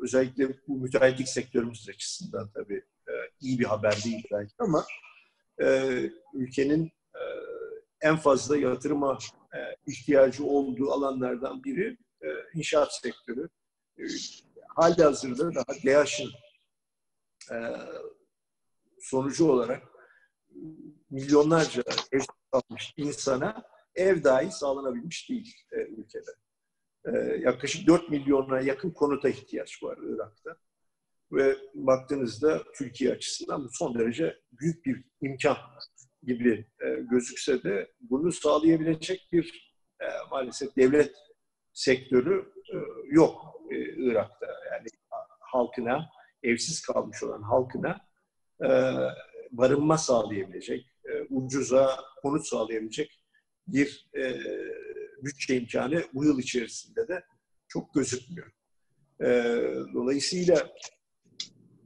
özellikle bu müteahhitlik sektörümüz açısından tabii e, iyi bir haber değil belki ama e, ülkenin e, en fazla yatırıma e, ihtiyacı olduğu alanlardan biri e, inşaat sektörü. E, halde hazırda daha DAEŞ'in e, sonucu olarak milyonlarca ev kalmış insana ev dahi sağlanabilmiş değil e, ülkede. E, yaklaşık 4 milyona yakın konuta ihtiyaç var Irak'ta. Ve baktığınızda Türkiye açısından bu son derece büyük bir imkan gibi e, gözükse de bunu sağlayabilecek bir e, maalesef devlet sektörü e, yok e, Irak'ta. Yani halkına, evsiz kalmış olan halkına e, barınma sağlayabilecek, e, ucuza konut sağlayabilecek bir e, bütçe imkanı bu yıl içerisinde de çok gözükmüyor. E, dolayısıyla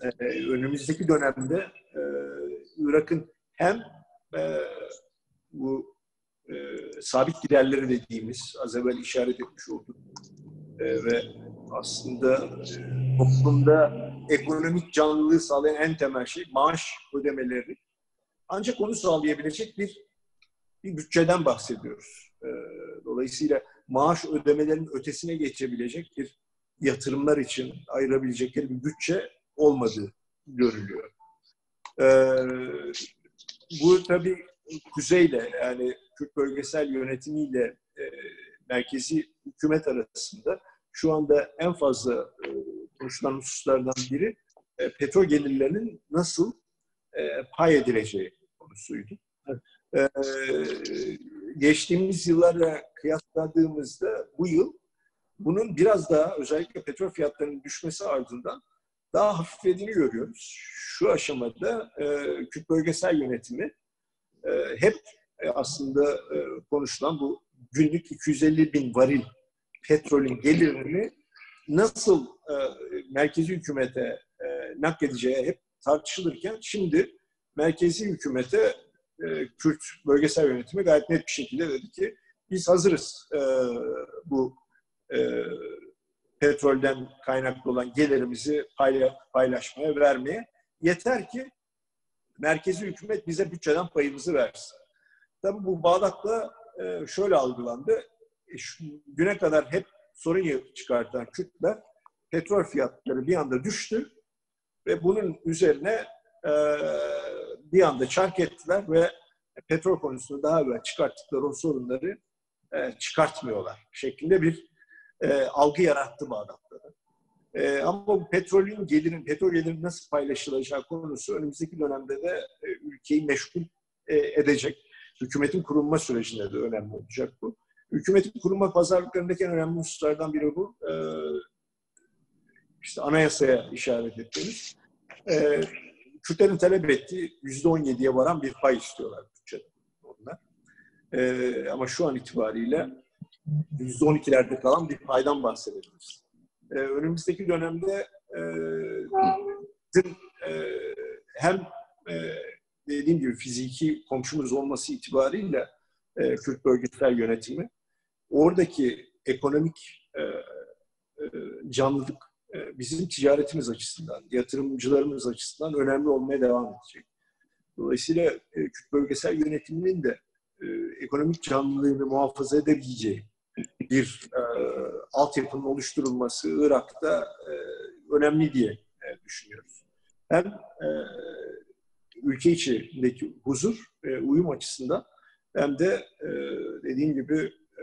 e, önümüzdeki dönemde e, Irak'ın hem e, bu e, sabit giderleri dediğimiz az evvel işaret etmiş olduk ve aslında toplumda ekonomik canlılığı sağlayan en temel şey maaş ödemeleri. Ancak onu sağlayabilecek bir bir bütçeden bahsediyoruz. Dolayısıyla maaş ödemelerinin ötesine geçebilecek bir yatırımlar için ayırabilecekleri bir bütçe olmadığı görülüyor. E, bu tabii kuzeyle yani Kürt bölgesel yönetimiyle e, merkezi hükümet arasında şu anda en fazla e, konuşulan hususlardan biri e, petrol gelirlerinin nasıl e, pay edileceği konusuydu. E, geçtiğimiz yıllara kıyasladığımızda bu yıl bunun biraz daha özellikle petrol fiyatlarının düşmesi ardından daha hafiflediğini görüyoruz. Şu aşamada e, Kürt bölgesel yönetimi e, hep e, aslında e, konuşulan bu günlük 250 bin varil petrolün gelirini nasıl e, merkezi hükümete e, nakledeceği hep tartışılırken şimdi merkezi hükümete e, Kürt bölgesel yönetimi gayet net bir şekilde dedi ki biz hazırız e, bu e, petrolden kaynaklı olan gelirimizi paylaşmaya, vermeye. Yeter ki merkezi hükümet bize bütçeden payımızı versin. Tabii bu Bağdat'ta e, şöyle algılandı. E, güne kadar hep sorun çıkartan Kürtler petrol fiyatları bir anda düştü ve bunun üzerine e, bir anda çark ettiler ve petrol konusunda daha evvel çıkarttıkları o sorunları çıkartmıyorlar şeklinde bir algı yarattı Bağdat'ta E, ama bu petrolün gelirin, petrol gelirinin nasıl paylaşılacağı konusu önümüzdeki dönemde de e, ülkeyi meşgul e, edecek. Hükümetin kurulma sürecinde de önemli olacak bu. Hükümetin kurulma pazarlıklarındaki en önemli hususlardan biri bu. E, işte anayasaya işaret ettiğimiz. E, Kürtlerin talep ettiği %17'ye varan bir pay istiyorlar bütçede onlar. E, ama şu an itibariyle %12'lerde kalan bir paydan bahsedebiliriz. E, önümüzdeki dönemde e, e, hem e, dediğim gibi fiziki komşumuz olması itibariyle e, Kürt bölgesel yönetimi oradaki ekonomik e, e, canlılık e, bizim ticaretimiz açısından, yatırımcılarımız açısından önemli olmaya devam edecek. Dolayısıyla e, Kürt bölgesel yönetiminin de e, ekonomik canlılığını muhafaza edebileceği bir e, altyapının oluşturulması Irak'ta e, önemli diye e, düşünüyoruz. Hem e, ülke içindeki huzur, e, uyum açısından hem de e, dediğim gibi e,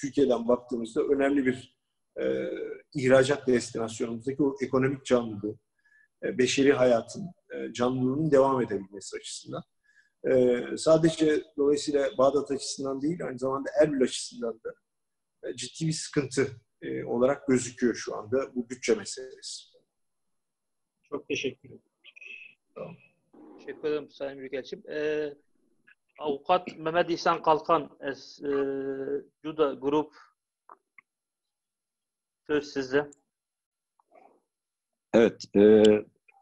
Türkiye'den baktığımızda önemli bir e, ihracat destinasyonumuzdaki o ekonomik canlılığı, e, beşeri hayatın e, canlılığının devam edebilmesi açısından E, sadece dolayısıyla Bağdat açısından değil, aynı zamanda Erbil açısından da ciddi bir sıkıntı e, olarak gözüküyor şu anda bu bütçe meselesi. Çok teşekkür ederim. Tamam. Teşekkür ederim Sayın Büyükelçim. Ee, Avukat Mehmet İhsan Kalkan, es, e, Cuda Grup söz sizde. Evet, e,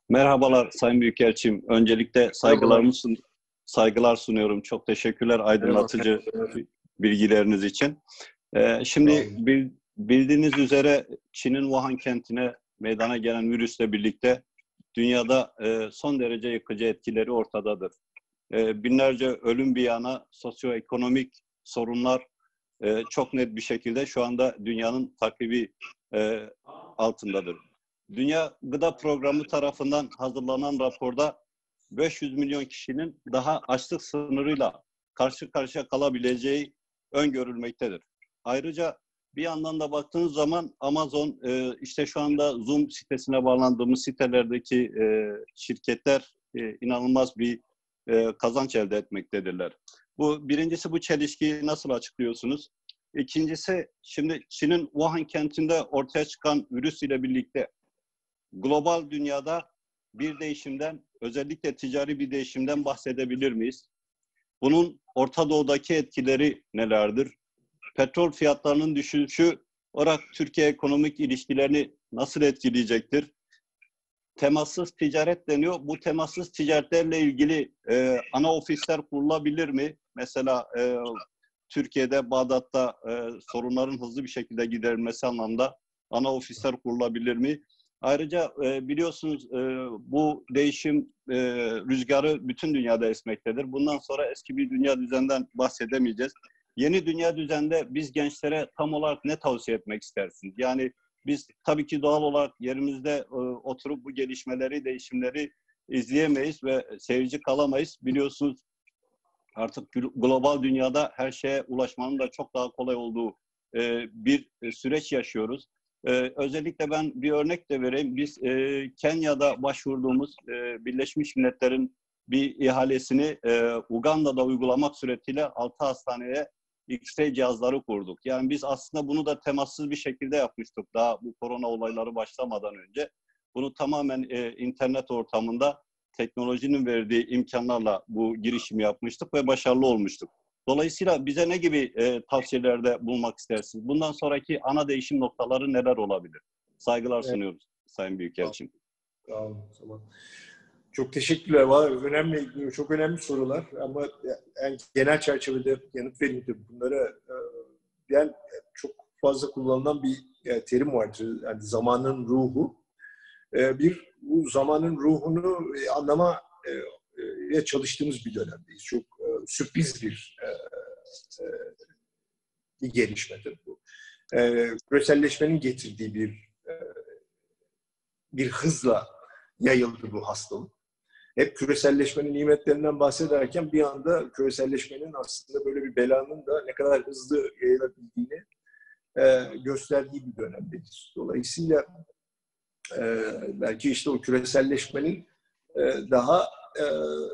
merhabalar Sayın Büyükelçim. Öncelikle saygılarımı sun saygılar sunuyorum. Çok teşekkürler aydınlatıcı bilgileriniz için. E, şimdi bil, bildiğiniz üzere Çin'in Wuhan kentine meydana gelen virüsle birlikte dünyada e, son derece yıkıcı etkileri ortadadır. E, binlerce ölüm bir yana sosyoekonomik sorunlar e, çok net bir şekilde şu anda dünyanın takibi e, altındadır. Dünya Gıda Programı tarafından hazırlanan raporda 500 milyon kişinin daha açlık sınırıyla karşı karşıya kalabileceği öngörülmektedir. Ayrıca bir yandan da baktığınız zaman Amazon e, işte şu anda Zoom sitesine bağlandığımız sitelerdeki e, şirketler e, inanılmaz bir e, kazanç elde etmektedirler. Bu birincisi bu çelişkiyi nasıl açıklıyorsunuz? İkincisi şimdi Çin'in Wuhan kentinde ortaya çıkan virüs ile birlikte global dünyada bir değişimden özellikle ticari bir değişimden bahsedebilir miyiz? Bunun Orta Doğu'daki etkileri nelerdir? Petrol fiyatlarının düşüşü Irak-Türkiye ekonomik ilişkilerini nasıl etkileyecektir? Temassız ticaret deniyor. Bu temassız ticaretlerle ilgili e, ana ofisler kurulabilir mi? Mesela e, Türkiye'de, Bağdat'ta e, sorunların hızlı bir şekilde giderilmesi anlamda ana ofisler kurulabilir mi? Ayrıca e, biliyorsunuz e, bu değişim e, rüzgarı bütün dünyada esmektedir. Bundan sonra eski bir dünya düzenden bahsedemeyeceğiz. Yeni dünya düzende biz gençlere tam olarak ne tavsiye etmek istersiniz? Yani biz tabii ki doğal olarak yerimizde e, oturup bu gelişmeleri, değişimleri izleyemeyiz ve seyirci kalamayız. Biliyorsunuz artık global dünyada her şeye ulaşmanın da çok daha kolay olduğu e, bir süreç yaşıyoruz. Ee, özellikle ben bir örnek de vereyim. Biz e, Kenya'da başvurduğumuz e, Birleşmiş Milletler'in bir ihalesini e, Uganda'da uygulamak suretiyle 6 hastaneye X-ray cihazları kurduk. Yani biz aslında bunu da temassız bir şekilde yapmıştık daha bu korona olayları başlamadan önce. Bunu tamamen e, internet ortamında teknolojinin verdiği imkanlarla bu girişimi yapmıştık ve başarılı olmuştuk. Dolayısıyla bize ne gibi e, tavsiyelerde bulmak istersiniz? Bundan sonraki ana değişim noktaları neler olabilir? Saygılar evet. sunuyoruz Sayın Büyükelçim. Sağ olun. Tamam. Çok teşekkürler. Var önemli, çok önemli sorular ama yani genel çerçevede yanıt vereyim tabii bunlara. E, yani çok fazla kullanılan bir e, terim vardır. Yani zamanın ruhu. E, bir bu zamanın ruhunu anlama ya çalıştığımız bir dönemdeyiz. Çok sürpriz bir bir gelişmedir bu. Küreselleşmenin getirdiği bir bir hızla yayıldı bu hastalık. Hep küreselleşmenin nimetlerinden bahsederken bir anda küreselleşmenin aslında böyle bir belanın da ne kadar hızlı yayılabildiğini e, gösterdiği bir dönemdeyiz. Dolayısıyla e, belki işte o küreselleşmenin e, daha e,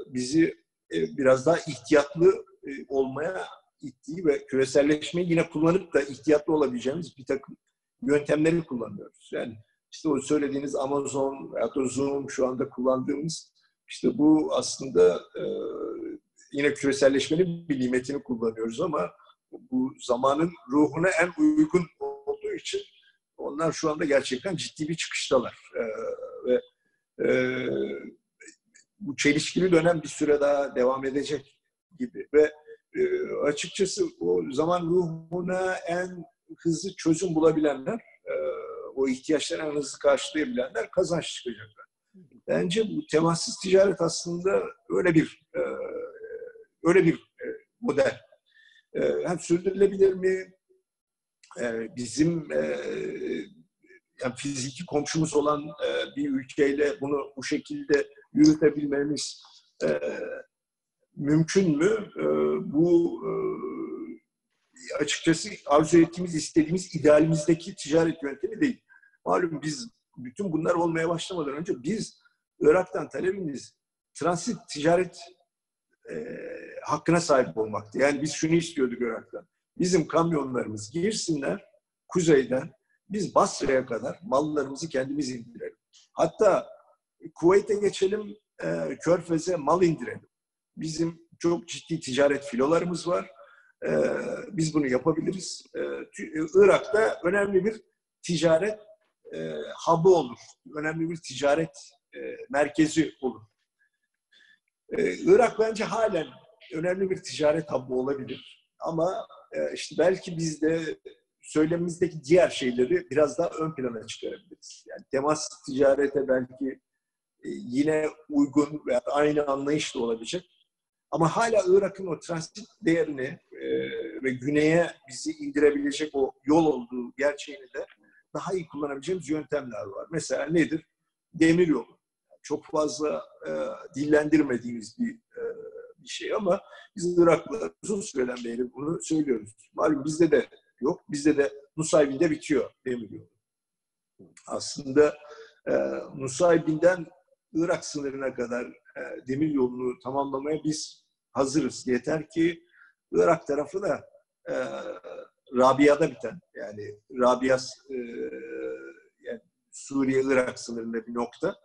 bizi e, biraz daha ihtiyatlı e, olmaya ittiği ve küreselleşmeyi yine kullanıp da ihtiyatlı olabileceğimiz bir takım yöntemleri kullanıyoruz. Yani işte o söylediğiniz Amazon Zoom şu anda kullandığımız işte bu aslında yine küreselleşmenin bir nimetini kullanıyoruz ama bu zamanın ruhuna en uygun olduğu için onlar şu anda gerçekten ciddi bir çıkıştalar. ve bu çelişkili dönem bir süre daha devam edecek gibi ve e, açıkçası o zaman ruhuna en hızlı çözüm bulabilenler, e, o ihtiyaçları en hızlı karşılayabilenler kazanç çıkacaklar. Bence bu temassız ticaret aslında öyle bir e, öyle bir e, model. E, hem sürdürülebilir mi? E, bizim e, yani fiziki komşumuz olan e, bir ülkeyle bunu bu şekilde yürütebilmemiz e, mümkün mü? E, bu e, açıkçası arzu ettiğimiz, istediğimiz idealimizdeki ticaret yöntemi değil. Malum biz bütün bunlar olmaya başlamadan önce biz Irak'tan talebimiz transit ticaret e, hakkına sahip olmaktı. Yani biz şunu istiyorduk Irak'tan. Bizim kamyonlarımız girsinler kuzeyden biz Basra'ya kadar mallarımızı kendimiz indirelim. Hatta Kuveyt'e geçelim, e, Körfez'e mal indirelim. Bizim çok ciddi ticaret filolarımız var. E, biz bunu yapabiliriz. E, Irak'ta önemli bir ticaret e, hub'ı olur. Önemli bir ticaret e, merkezi olur. E, Irak bence halen önemli bir ticaret hub'ı olabilir. Ama e, işte belki biz de söylemimizdeki diğer şeyleri biraz daha ön plana çıkarabiliriz. Yani temas ticarete belki e, yine uygun veya aynı anlayışla olabilecek. Ama hala Irak'ın o transit değerini e, ve güneye bizi indirebilecek o yol olduğu gerçeğini de daha iyi kullanabileceğimiz yöntemler var. Mesela nedir? Demir yolu. Çok fazla e, dillendirmediğimiz bir, e, bir şey ama biz Irak'la uzun süreden beri bunu söylüyoruz. Malum bizde de yok. Bizde de Nusaybin'de bitiyor yolu. Aslında e, Nusaybin'den Irak sınırına kadar e, demir yolunu tamamlamaya biz hazırız. Yeter ki Irak tarafı da e, Rabia'da biten yani Rabia e, yani Suriye-Irak sınırında bir nokta.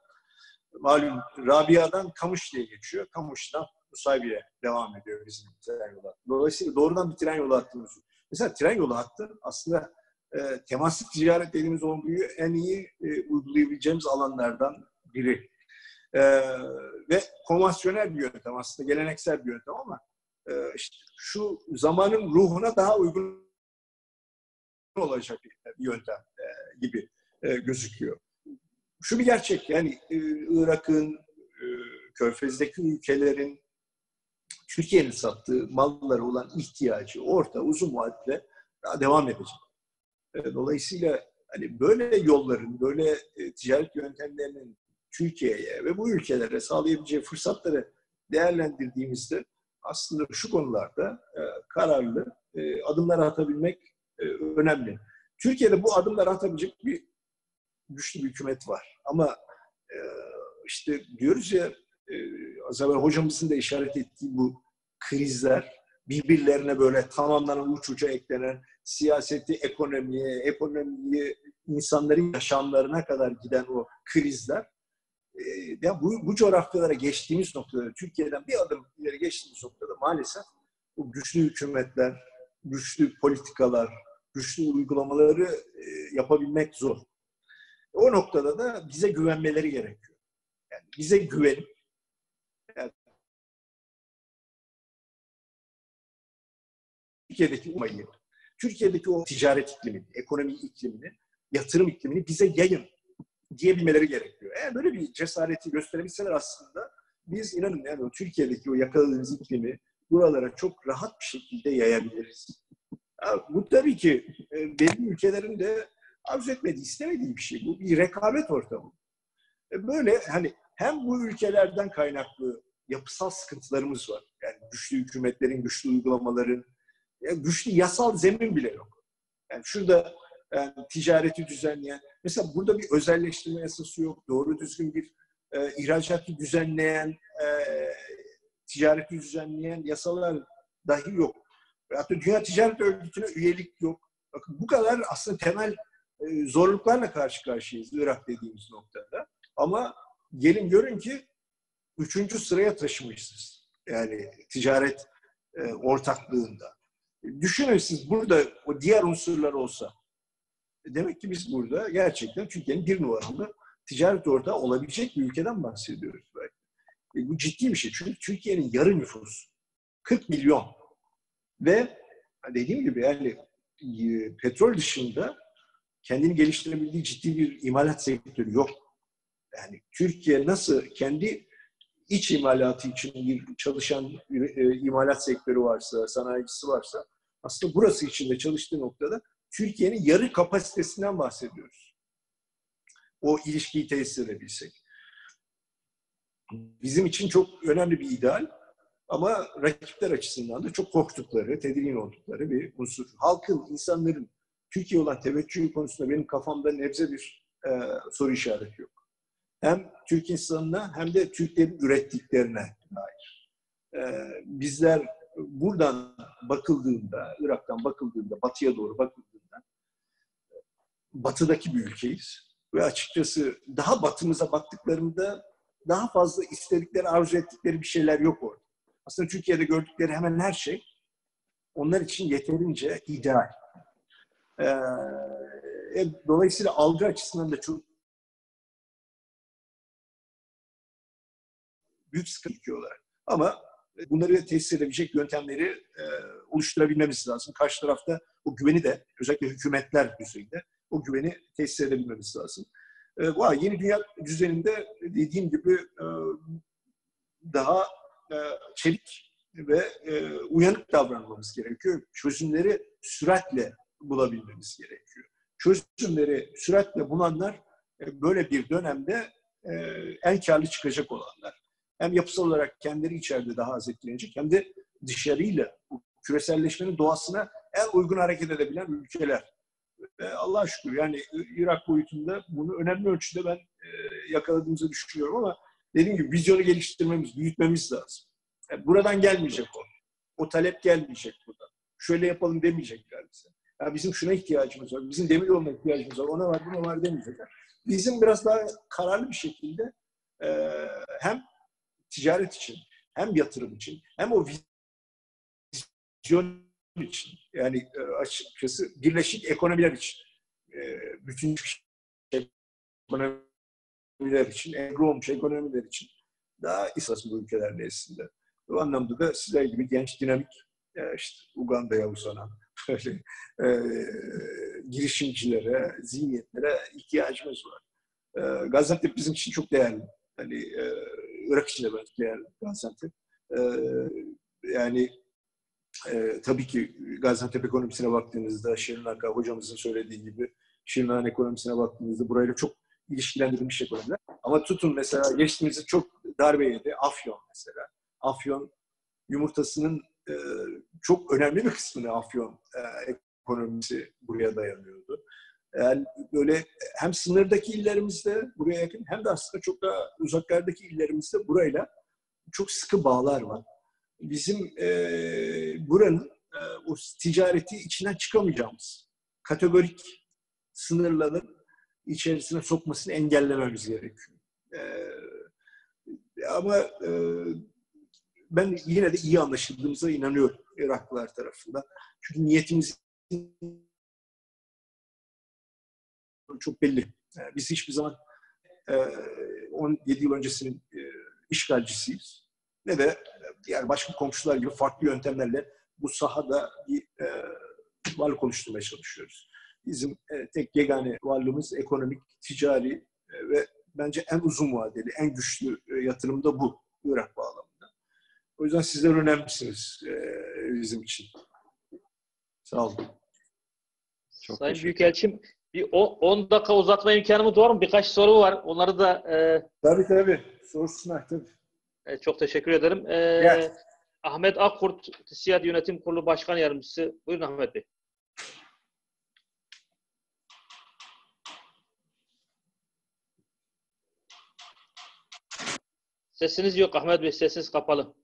Malum Rabia'dan Kamış diye geçiyor. Kamış'tan Nusaybin'e devam ediyor bizim tren yolu. Dolayısıyla doğrudan bir tren yolu hattımız Mesela tren yolu hattı aslında e, temaslı ticaret dediğimiz olguyu en iyi e, uygulayabileceğimiz alanlardan biri. E, ve konvansiyonel bir yöntem aslında, geleneksel bir yöntem ama e, işte şu zamanın ruhuna daha uygun olacak bir yöntem e, gibi e, gözüküyor. Şu bir gerçek yani e, Irak'ın, e, Körfez'deki ülkelerin Türkiye'nin sattığı mallara olan ihtiyacı orta uzun vadede daha devam edecek. E, dolayısıyla hani böyle yolların, böyle ticaret yöntemlerinin Türkiye'ye ve bu ülkelere sağlayabileceği fırsatları değerlendirdiğimizde aslında şu konularda kararlı adımlar atabilmek önemli. Türkiye'de bu adımlar atabilecek bir güçlü bir hükümet var. Ama işte diyoruz ya az evvel hocamızın da işaret ettiği bu krizler, birbirlerine böyle tamamlanan uç uca eklenen siyaseti ekonomiye, ekonomiyi insanların yaşamlarına kadar giden o krizler e, ya bu, bu coğrafyalara geçtiğimiz noktada, Türkiye'den bir adım ileri geçtiğimiz noktada maalesef bu güçlü hükümetler, güçlü politikalar, güçlü uygulamaları e, yapabilmek zor. O noktada da bize güvenmeleri gerekiyor. Yani bize güvenip Türkiye'deki umayı, Türkiye'deki o ticaret iklimini, ekonomi iklimini, yatırım iklimini bize yayın diyebilmeleri gerekiyor. Eğer böyle bir cesareti gösterebilseler aslında biz inanın yani o Türkiye'deki o yakaladığımız iklimi buralara çok rahat bir şekilde yayabiliriz. Ya, bu tabii ki e, belli ülkelerin de arzu etmediği, istemediği bir şey. Bu bir rekabet ortamı. E, böyle hani hem bu ülkelerden kaynaklı yapısal sıkıntılarımız var. Yani güçlü hükümetlerin, güçlü uygulamaların, güçlü yasal zemin bile yok. Yani şurada yani ticareti düzenleyen, mesela burada bir özelleştirme yasası yok, doğru düzgün bir e, ihracatı düzenleyen, e, ticareti düzenleyen yasalar dahi yok. Hatta Dünya Ticaret Örgütü'ne üyelik yok. Bakın bu kadar aslında temel e, zorluklarla karşı karşıyayız Irak dediğimiz noktada. Ama gelin görün ki üçüncü sıraya taşımışız. Yani ticaret e, ortaklığında. Düşünün siz burada o diğer unsurlar olsa. Demek ki biz burada gerçekten Türkiye'nin bir numaralı ticaret ortağı olabilecek bir ülkeden bahsediyoruz. Belki. E, bu ciddi bir şey. Çünkü Türkiye'nin yarı nüfus 40 milyon ve dediğim gibi yani e, petrol dışında kendini geliştirebildiği ciddi bir imalat sektörü yok. Yani Türkiye nasıl kendi iç imalatı için bir çalışan e, imalat sektörü varsa, sanayicisi varsa aslında burası içinde çalıştığı noktada Türkiye'nin yarı kapasitesinden bahsediyoruz. O ilişkiyi tesis edebilsek. Bizim için çok önemli bir ideal ama rakipler açısından da çok korktukları, tedirgin oldukları bir unsur. Halkın, insanların Türkiye olan teveccühü konusunda benim kafamda nebze bir e, soru işareti yok hem Türk insanına hem de Türklerin ürettiklerine dair. e, bizler buradan bakıldığında, Irak'tan bakıldığında, batıya doğru bakıldığında batıdaki bir ülkeyiz. Ve açıkçası daha batımıza baktıklarında daha fazla istedikleri, arzu ettikleri bir şeyler yok orada. Aslında Türkiye'de gördükleri hemen her şey onlar için yeterince ideal. Ee, dolayısıyla algı açısından da çok büyük sıkıntı olarak. Ama bunları tesis edebilecek yöntemleri e, oluşturabilmemiz lazım. Karşı tarafta o güveni de özellikle hükümetler düzeyinde o güveni tesis edebilmemiz lazım. E, yeni dünya düzeninde dediğim gibi e, daha e, çelik ve e, uyanık davranmamız gerekiyor. Çözümleri süratle bulabilmemiz gerekiyor. Çözümleri süratle bulanlar e, böyle bir dönemde e, en karlı çıkacak olanlar. Hem yapısal olarak kendileri içeride daha az etkilenecek hem de dışarıyla küreselleşmenin doğasına en uygun hareket edebilen ülkeler. Ve Allah'a şükür yani Irak boyutunda bunu önemli ölçüde ben e, yakaladığımızı düşünüyorum ama dediğim gibi vizyonu geliştirmemiz, büyütmemiz lazım. Buradan gelmeyecek o. O talep gelmeyecek buradan. Şöyle yapalım demeyecekler bize. Ya bizim şuna ihtiyacımız var, bizim demir yoluna ihtiyacımız var, ona var, buna var demeyecekler. Bizim biraz daha kararlı bir şekilde e, hem ticaret için, hem yatırım için, hem o vizyon için, yani e, açıkçası birleşik ekonomiler için, e, bütün ekonomiler için, engro olmuş ekonomiler için daha isaslı ülkeler nezdinde. Bu anlamda da sizler gibi genç, dinamik, işte Uganda'ya uzanan böyle, e, girişimcilere, zihniyetlere ihtiyacımız var. E, Gaziantep bizim için çok değerli. Hani e, Irak için de bence değerli Gaziantep. E, yani e, tabii ki Gaziantep ekonomisine baktığınızda Şirin Aka hocamızın söylediği gibi Şirin ekonomisine baktığınızda burayla çok ilişkilendirilmiş ekonomiler. Ama tutun mesela geçtiğimizde çok darbe yedi. Afyon mesela. Afyon yumurtasının e, çok önemli bir kısmını Afyon e, ekonomisi buraya dayanıyordu. Yani böyle hem sınırdaki illerimizde buraya yakın hem de aslında çok daha uzaklardaki illerimizde burayla çok sıkı bağlar var. Bizim e, buranın e, o ticareti içinden çıkamayacağımız kategorik sınırların içerisine sokmasını engellememiz gerekiyor. E, ama e, ben yine de iyi anlaşıldığımıza inanıyorum Iraklılar tarafından. Çünkü niyetimiz çok belli. Yani biz hiçbir zaman e, 17 yıl öncesinin e, işgalcisiyiz. Ne de diğer başka komşular gibi farklı yöntemlerle bu sahada bir e, varlık oluşturmaya çalışıyoruz. Bizim e, tek yegane varlığımız ekonomik, ticari e, ve bence en uzun vadeli, en güçlü e, yatırım da bu Irak bağlamında. O yüzden sizler önemlisiniz e, bizim için. Sağ olun. Çok Sayın Büyükelçim, bir 10 dakika uzatma imkanımız var mı? Birkaç soru var. Onları da... E... Tabii tabii. Sorsunlar tabii. E, çok teşekkür ederim. E, Ahmet Akkurt, TİSİAD Yönetim Kurulu Başkan Yardımcısı. Buyurun Ahmet Bey. Sesiniz yok Ahmet Bey. Sesiniz kapalı.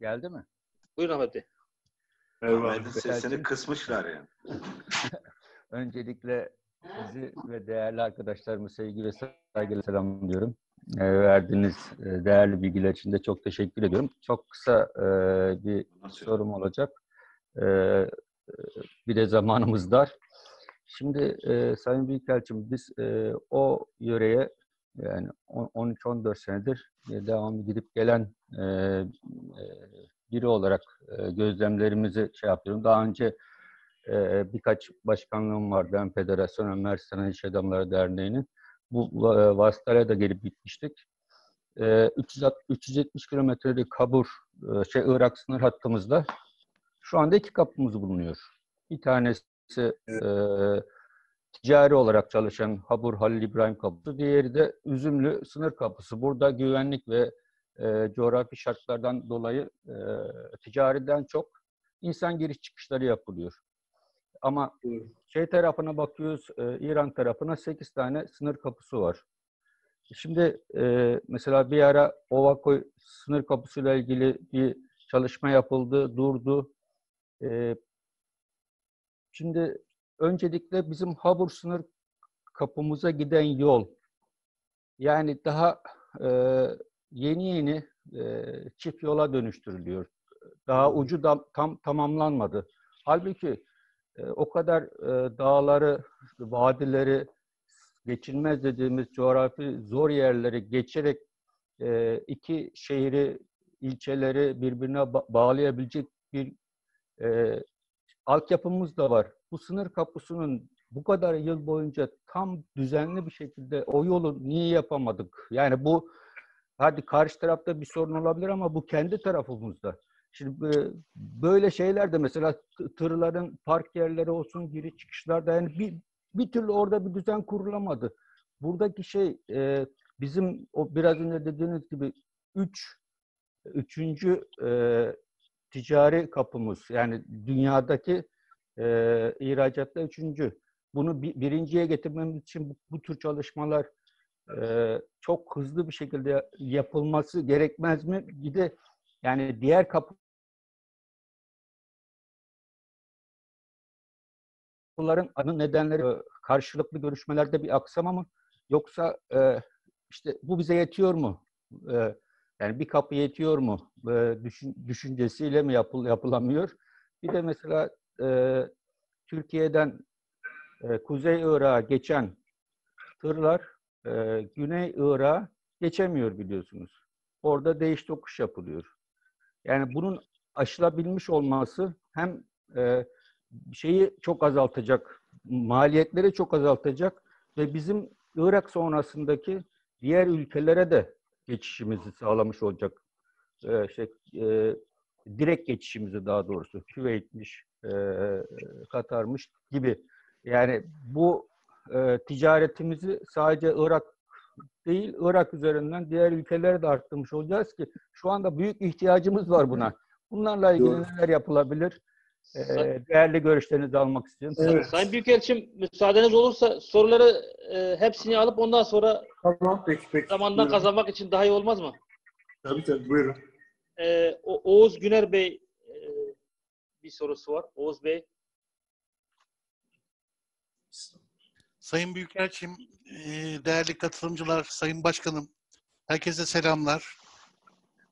Geldi mi? Buyurun Ahmet Bey. Ahmet'in sesini kısmışlar yani. Öncelikle sizi ve değerli arkadaşlarımı sevgi ve saygıyla selamlıyorum. E, verdiğiniz e, değerli bilgiler için de çok teşekkür ediyorum. Çok kısa e, bir sorum olacak. E, bir de zamanımız dar. Şimdi e, Sayın Büyükelçim biz e, o yöreye yani 13-14 senedir devamlı gidip gelen e, e, biri olarak e, gözlemlerimizi şey yapıyorum. Daha önce e, birkaç başkanlığım vardı. Hem Federasyon hem Mersin İş Adamları Derneği'nin. Bu e, vasıtayla da gelip gitmiştik. E, 370 kilometrelik kabur e, şey Irak sınır hattımızda şu anda iki kapımız bulunuyor. Bir tanesi e, ticari olarak çalışan Habur Halil İbrahim kapısı, diğeri de Üzümlü sınır kapısı. Burada güvenlik ve e, coğrafi şartlardan dolayı e, ticariden çok insan giriş çıkışları yapılıyor. ama şey tarafına bakıyoruz, e, İran tarafına 8 tane sınır kapısı var. Şimdi e, mesela bir ara Ovakoy sınır kapısıyla ilgili bir çalışma yapıldı, durdu. E, şimdi öncelikle bizim Habur sınır kapımıza giden yol, yani daha e, yeni yeni e, çift yola dönüştürülüyor. Daha ucu da tam tamamlanmadı. Halbuki e, o kadar e, dağları, vadileri, geçilmez dediğimiz coğrafi zor yerleri geçerek e, iki şehri, ilçeleri birbirine ba- bağlayabilecek bir e, altyapımız da var. Bu sınır kapısının bu kadar yıl boyunca tam düzenli bir şekilde o yolu niye yapamadık? Yani bu hadi karşı tarafta bir sorun olabilir ama bu kendi tarafımızda. Şimdi e, böyle şeyler de mesela tırların park yerleri olsun, giriş çıkışlarda yani bir, bir türlü orada bir düzen kurulamadı. Buradaki şey e, bizim o biraz önce dediğiniz gibi üç, üçüncü e, ticari kapımız yani dünyadaki e, ihracatta üçüncü. Bunu bi- birinciye getirmemiz için bu, bu tür çalışmalar e, çok hızlı bir şekilde yapılması gerekmez mi? Bir de yani diğer kapıların ana nedenleri e, karşılıklı görüşmelerde bir aksama mı? Yoksa e, işte bu bize yetiyor mu? E, yani bir kapı yetiyor mu? Düşün, düşüncesiyle mi yapıl, yapılamıyor? Bir de mesela e, Türkiye'den e, Kuzey Irak'a geçen tırlar e, Güney Irak'a geçemiyor biliyorsunuz. Orada değiş tokuş yapılıyor. Yani bunun aşılabilmiş olması hem e, şeyi çok azaltacak, maliyetleri çok azaltacak ve bizim Irak sonrasındaki diğer ülkelere de geçişimizi sağlamış olacak. E, şey, e, direkt geçişimizi daha doğrusu Küveyt'miş, e, Katar'mış gibi. Yani bu e, ticaretimizi sadece Irak değil, Irak üzerinden diğer ülkelere de arttırmış olacağız ki şu anda büyük ihtiyacımız var buna. Bunlarla ilgili Doğru. neler yapılabilir? E, değerli görüşlerinizi almak istiyorum. Evet. Sayın Büyükelçim müsaadeniz olursa soruları e, hepsini alıp ondan sonra Tamam peki peki. zamandan Buyurun. kazanmak için daha iyi olmaz mı? Tabii tabii buyurun. E, O- Oğuz Güner Bey e, bir sorusu var. Oğuz Bey. Sayın Büyükelçim, eee, değerli katılımcılar, Sayın Başkanım, herkese selamlar.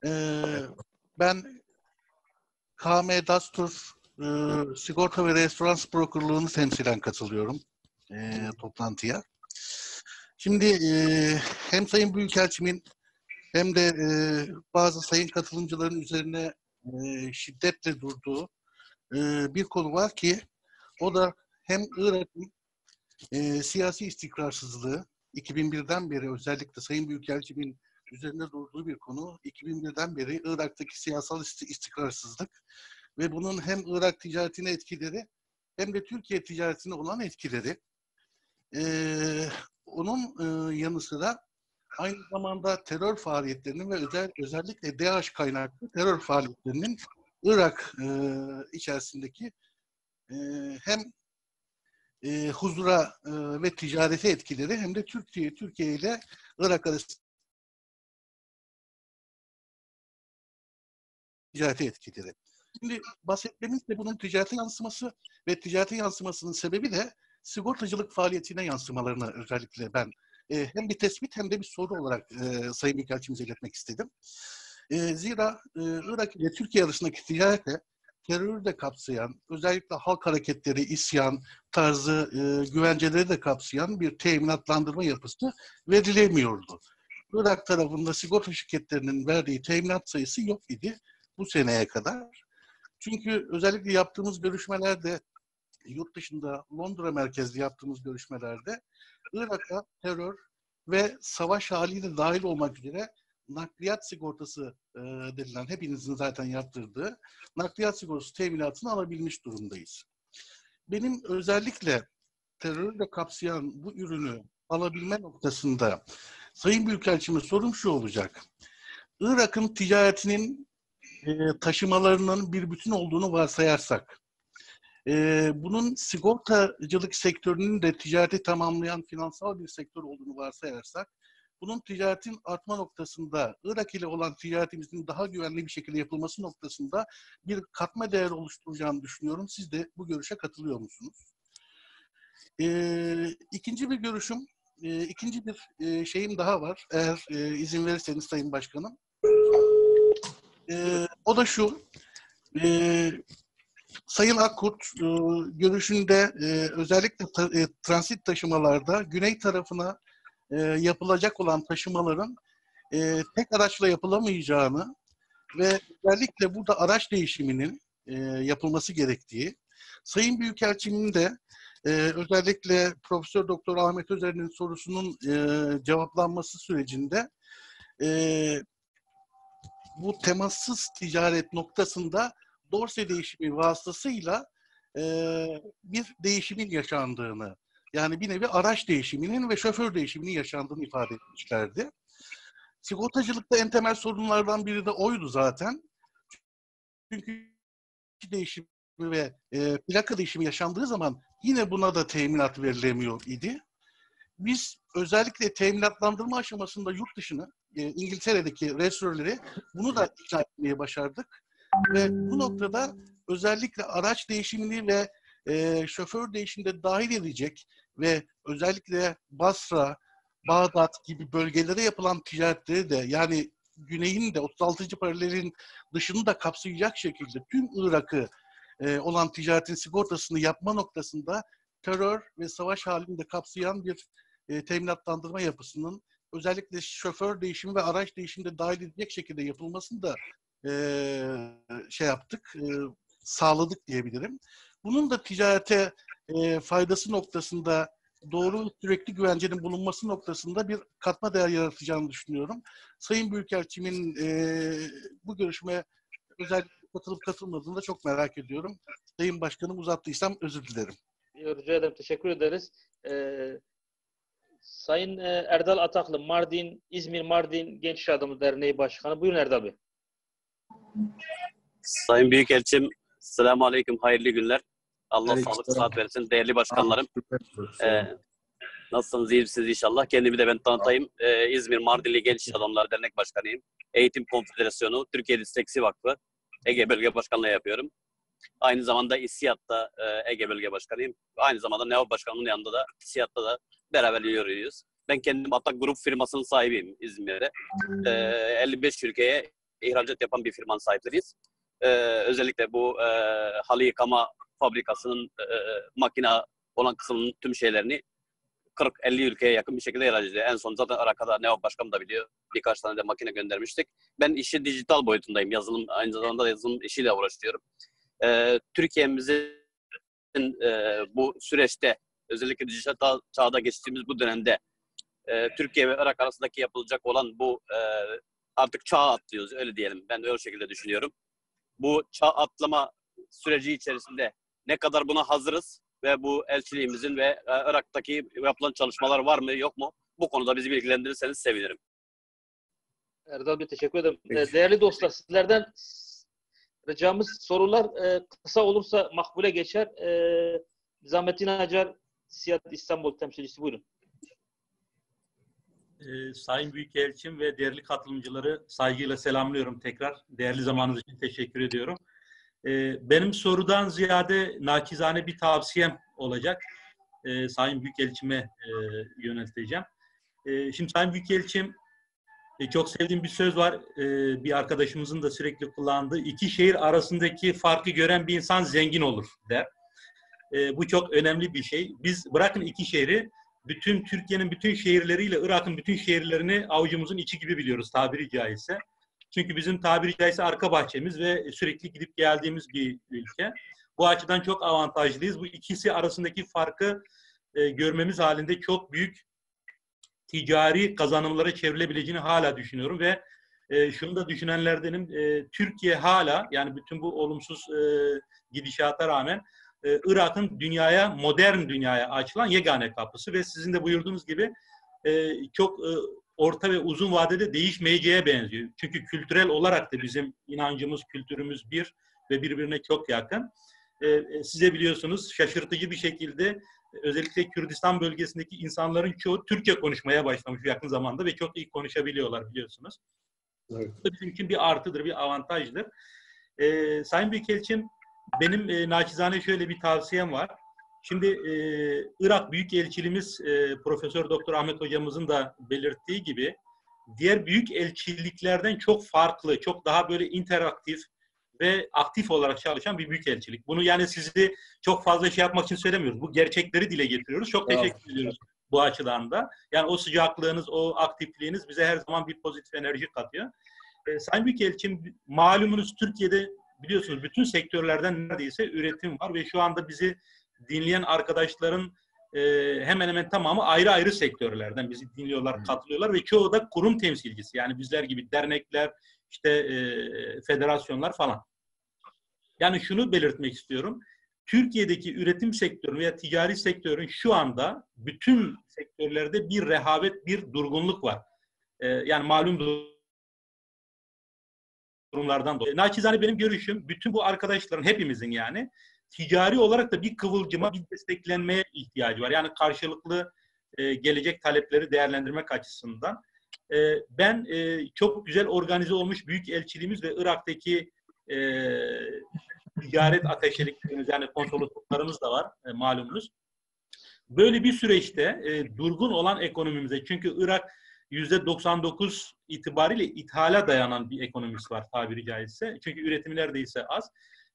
Eee, Ben KM Dastur eee, Sigorta ve Restoran Brokerlığı'nı temsilen katılıyorum eee, toplantıya. Şimdi eee, hem Sayın Büyükelçimin hem de eee, bazı sayın katılımcıların üzerine eee, şiddetle durduğu eee, bir konu var ki o da hem Irak'ın e, siyasi istikrarsızlığı 2001'den beri özellikle Sayın Büyükelçimin üzerinde durduğu bir konu. 2001'den beri Irak'taki siyasal isti- istikrarsızlık ve bunun hem Irak ticaretine etkileri hem de Türkiye ticaretine olan etkileri. Ee, onun e, yanı sıra aynı zamanda terör faaliyetlerinin ve özel, özellikle DAEŞ kaynaklı terör faaliyetlerinin Irak e, içerisindeki e, hem e, huzura e, ve ticarete etkileri hem de Türkiye Türkiye ile Irak arasında ticarete etkileri. Şimdi bahsetmemiz de bunun ticarete yansıması ve ticarete yansımasının sebebi de sigortacılık faaliyetine yansımalarını özellikle ben e, hem bir tespit hem de bir soru olarak e, Sayın Büyükelçimize iletmek istedim. E, zira e, Irak ile Türkiye arasındaki ticarete terörü de kapsayan, özellikle halk hareketleri, isyan tarzı e, güvenceleri de kapsayan bir teminatlandırma yapısı verilemiyordu. Irak tarafında sigorta şirketlerinin verdiği teminat sayısı yok idi bu seneye kadar. Çünkü özellikle yaptığımız görüşmelerde, yurt dışında Londra merkezli yaptığımız görüşmelerde Irak'a terör ve savaş haliyle dahil olmak üzere nakliyat sigortası e, denilen hepinizin zaten yaptırdığı nakliyat sigortası teminatını alabilmiş durumdayız. Benim özellikle terörü de kapsayan bu ürünü alabilme noktasında Sayın Büyükelçime sorum şu olacak. Irak'ın ticaretinin e, taşımalarının bir bütün olduğunu varsayarsak e, bunun sigortacılık sektörünün de ticareti tamamlayan finansal bir sektör olduğunu varsayarsak, bunun ticaretin artma noktasında, Irak ile olan ticaretimizin daha güvenli bir şekilde yapılması noktasında bir katma değer oluşturacağını düşünüyorum. Siz de bu görüşe katılıyor musunuz? E, ikinci bir görüşüm, e, ikinci bir e, şeyim daha var. Eğer e, izin verirseniz Sayın Başkanım. E, o da şu, e, Sayın Akkurt e, görüşünde e, özellikle e, transit taşımalarda güney tarafına yapılacak olan taşımaların tek araçla yapılamayacağını ve özellikle burada araç değişiminin yapılması gerektiği, Sayın Büyükelçinin de özellikle Profesör Doktor Ahmet Özer'in sorusunun cevaplanması sürecinde bu temassız ticaret noktasında dorse değişimi vasıtasıyla e, bir değişimin yaşandığını, yani bir nevi araç değişiminin ve şoför değişiminin yaşandığını ifade etmişlerdi. Sigortacılıkta en temel sorunlardan biri de oydu zaten. Çünkü değişimi ve e, plaka değişimi yaşandığı zaman yine buna da teminat verilemiyor idi. Biz özellikle teminatlandırma aşamasında yurt dışını, e, İngiltere'deki restoranları bunu da ikna etmeye başardık. Ve bu noktada özellikle araç değişimini ve e, şoför değişiminde dahil edecek ve özellikle Basra, Bağdat gibi bölgelere yapılan ticaretleri de yani güneyin de 36. paralelin dışını da kapsayacak şekilde tüm Irak'ı e, olan ticaretin sigortasını yapma noktasında terör ve savaş halinde kapsayan bir e, teminatlandırma yapısının özellikle şoför değişimi ve araç değişiminde dahil edecek şekilde yapılmasını da e, şey yaptık, e, sağladık diyebilirim. Bunun da ticarete e, faydası noktasında doğru sürekli güvencenin bulunması noktasında bir katma değer yaratacağını düşünüyorum. Sayın Büyükelçimin e, bu görüşmeye özellikle katılıp katılmadığını da çok merak ediyorum. Sayın Başkanım uzattıysam özür dilerim. Rica ederim. Teşekkür ederiz. Ee, Sayın Erdal Ataklı, Mardin, İzmir Mardin Genç İş Adamı Derneği Başkanı. Buyurun Erdal Bey. Sayın Büyükelçim, selamun aleyküm, hayırlı günler. Allah Aleyküm sağlık, sıhhat versin. Değerli başkanlarım, e, nasılsınız, iyi misiniz inşallah? Kendimi de ben tanıtayım. E, İzmir Mardinli Genç İş Adamları Dernek Başkanıyım. Eğitim Konfederasyonu, Türkiye Disleksi Vakfı, Ege Bölge Başkanlığı yapıyorum. Aynı zamanda İSİAD'da e, Ege Bölge Başkanıyım. Aynı zamanda NEO Başkanlığı'nın yanında da İSİAD'da da beraber yürüyoruz. Ben kendim Atak Grup firmasının sahibiyim İzmir'de. E, 55 ülkeye ihracat yapan bir firmanın sahipleriyiz. E, özellikle bu e, halı yıkama fabrikasının e, makine olan kısmının tüm şeylerini 40-50 ülkeye yakın bir şekilde ihraç ediyor. En son zaten Araka'da NEO Başkanım da biliyor. Birkaç tane de makine göndermiştik. Ben işi dijital boyutundayım. Yazılım, aynı zamanda yazılım işiyle uğraşıyorum. Ee, Türkiye'mizin e, bu süreçte özellikle dijital çağda geçtiğimiz bu dönemde e, Türkiye ve Irak arasındaki yapılacak olan bu e, artık çağ atlıyoruz öyle diyelim. Ben öyle şekilde düşünüyorum. Bu çağ atlama süreci içerisinde ne kadar buna hazırız ve bu elçiliğimizin ve e, Irak'taki yapılan çalışmalar var mı yok mu? Bu konuda bizi bilgilendirirseniz sevinirim. Erdal Bey teşekkür ederim. Peki. Ee, Değerli dostlar sizlerden ricamız sorular e, kısa olursa makbule geçer. E, Nizamettin Acar, Siyat İstanbul temsilcisi buyurun. Ee, Sayın Büyükelçim ve değerli katılımcıları saygıyla selamlıyorum tekrar. Değerli zamanınız için teşekkür ediyorum. Ee, benim sorudan ziyade nakizane bir tavsiyem olacak. Ee, Sayın Büyükelçim'e e, yönelteceğim. Ee, şimdi Sayın Büyükelçim e, çok sevdiğim bir söz var. Ee, bir arkadaşımızın da sürekli kullandığı. iki şehir arasındaki farkı gören bir insan zengin olur der. Ee, bu çok önemli bir şey. Biz bırakın iki şehri, bütün Türkiye'nin bütün şehirleriyle Irak'ın bütün şehirlerini avucumuzun içi gibi biliyoruz tabiri caizse. Çünkü bizim tabiri caizse arka bahçemiz ve sürekli gidip geldiğimiz bir ülke. Bu açıdan çok avantajlıyız. Bu ikisi arasındaki farkı e, görmemiz halinde çok büyük ticari kazanımlara çevrilebileceğini hala düşünüyorum ve e, şunu da düşünenlerdenim. E, Türkiye hala yani bütün bu olumsuz e, gidişata rağmen e, Irak'ın dünyaya, modern dünyaya açılan yegane kapısı ve sizin de buyurduğunuz gibi e, çok e, orta ve uzun vadede değişmeyeceğe benziyor. Çünkü kültürel olarak da bizim inancımız, kültürümüz bir ve birbirine çok yakın. e, size biliyorsunuz şaşırtıcı bir şekilde özellikle Kürdistan bölgesindeki insanların çoğu Türkçe konuşmaya başlamış yakın zamanda ve çok iyi konuşabiliyorlar biliyorsunuz. Evet. Bu bizim için bir artıdır, bir avantajdır. E, Sayın Büyükelçim, benim e, naçizane şöyle bir tavsiyem var. Şimdi e, Irak Büyükelçiliğimiz e, Profesör Doktor Ahmet Hocamızın da belirttiği gibi diğer büyük elçiliklerden çok farklı, çok daha böyle interaktif ve aktif olarak çalışan bir büyük elçilik. Bunu yani sizi çok fazla şey yapmak için söylemiyoruz. Bu gerçekleri dile getiriyoruz. Çok teşekkür ediyoruz bu açıdan da. Yani o sıcaklığınız, o aktifliğiniz bize her zaman bir pozitif enerji katıyor. E, Sayın Büyükelçim malumunuz Türkiye'de biliyorsunuz bütün sektörlerden neredeyse üretim var ve şu anda bizi dinleyen arkadaşların e, hemen hemen tamamı ayrı ayrı sektörlerden bizi dinliyorlar, katılıyorlar ve çoğu da kurum temsilcisi. Yani bizler gibi dernekler, işte e, federasyonlar falan. Yani şunu belirtmek istiyorum. Türkiye'deki üretim sektörü veya ticari sektörün şu anda bütün sektörlerde bir rehavet, bir durgunluk var. E, yani malum durumlardan dolayı. Naçizane benim görüşüm bütün bu arkadaşların hepimizin yani ticari olarak da bir kıvılcıma, bir desteklenmeye ihtiyacı var. Yani karşılıklı e, gelecek talepleri değerlendirmek açısından. E, ben e, çok güzel organize olmuş büyük elçiliğimiz ve Irak'taki e, ticaret ateşeliklerimiz yani konsolosluklarımız da var e, malumunuz. Böyle bir süreçte e, durgun olan ekonomimize çünkü Irak 99 itibariyle ithala dayanan bir ekonomisi var tabiri caizse. Çünkü üretimi neredeyse az.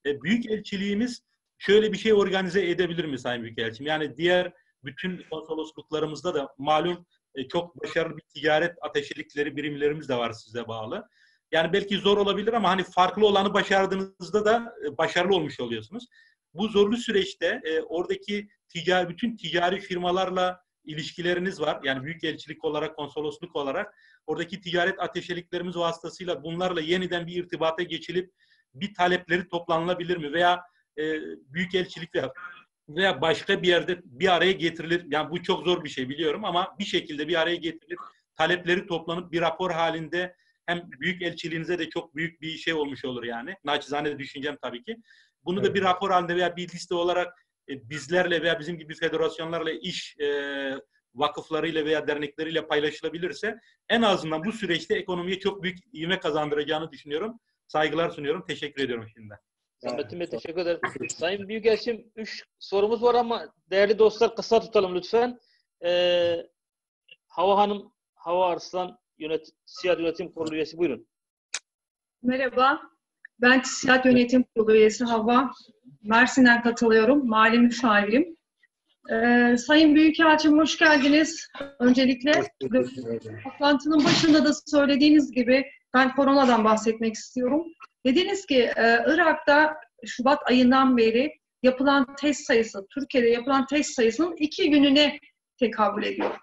E, büyük elçiliğimiz şöyle bir şey organize edebilir mi Sayın Büyükelçim? Yani diğer bütün konsolosluklarımızda da malum e, çok başarılı bir ticaret ateşelikleri birimlerimiz de var size bağlı. Yani belki zor olabilir ama hani farklı olanı başardığınızda da e, başarılı olmuş oluyorsunuz. Bu zorlu süreçte e, oradaki ticari bütün ticari firmalarla ilişkileriniz var. Yani büyük elçilik olarak, konsolosluk olarak oradaki ticaret ateşeliklerimiz vasıtasıyla bunlarla yeniden bir irtibata geçilip bir talepleri toplanılabilir mi? Veya e, büyük elçilik veya, veya başka bir yerde bir araya getirilir. Yani bu çok zor bir şey biliyorum ama bir şekilde bir araya getirilir. Talepleri toplanıp bir rapor halinde hem büyük elçiliğinize de çok büyük bir şey olmuş olur yani. Naçizane düşüncem tabii ki. Bunu da bir rapor halinde veya bir liste olarak e, bizlerle veya bizim gibi federasyonlarla iş e, vakıflarıyla veya dernekleriyle paylaşılabilirse en azından bu süreçte ekonomiye çok büyük ivme kazandıracağını düşünüyorum. Saygılar sunuyorum. Teşekkür ediyorum şimdiden. Samet'ime teşekkür ederim. Sayın Büyükelçim, üç sorumuz var ama değerli dostlar kısa tutalım lütfen. Ee, Hava Hanım, Hava Arslan Yönet Siyah Yönetim Kurulu üyesi. Buyurun. Merhaba. Ben Siyah Yönetim Kurulu üyesi Hava. Mersin'den katılıyorum. Mali müşavirim. Ee, Sayın Büyükelçim hoş geldiniz. Öncelikle toplantının başında da söylediğiniz gibi ben koronadan bahsetmek istiyorum. Dediniz ki e, Irak'ta Şubat ayından beri yapılan test sayısı, Türkiye'de yapılan test sayısının iki gününe tekabül ediyor.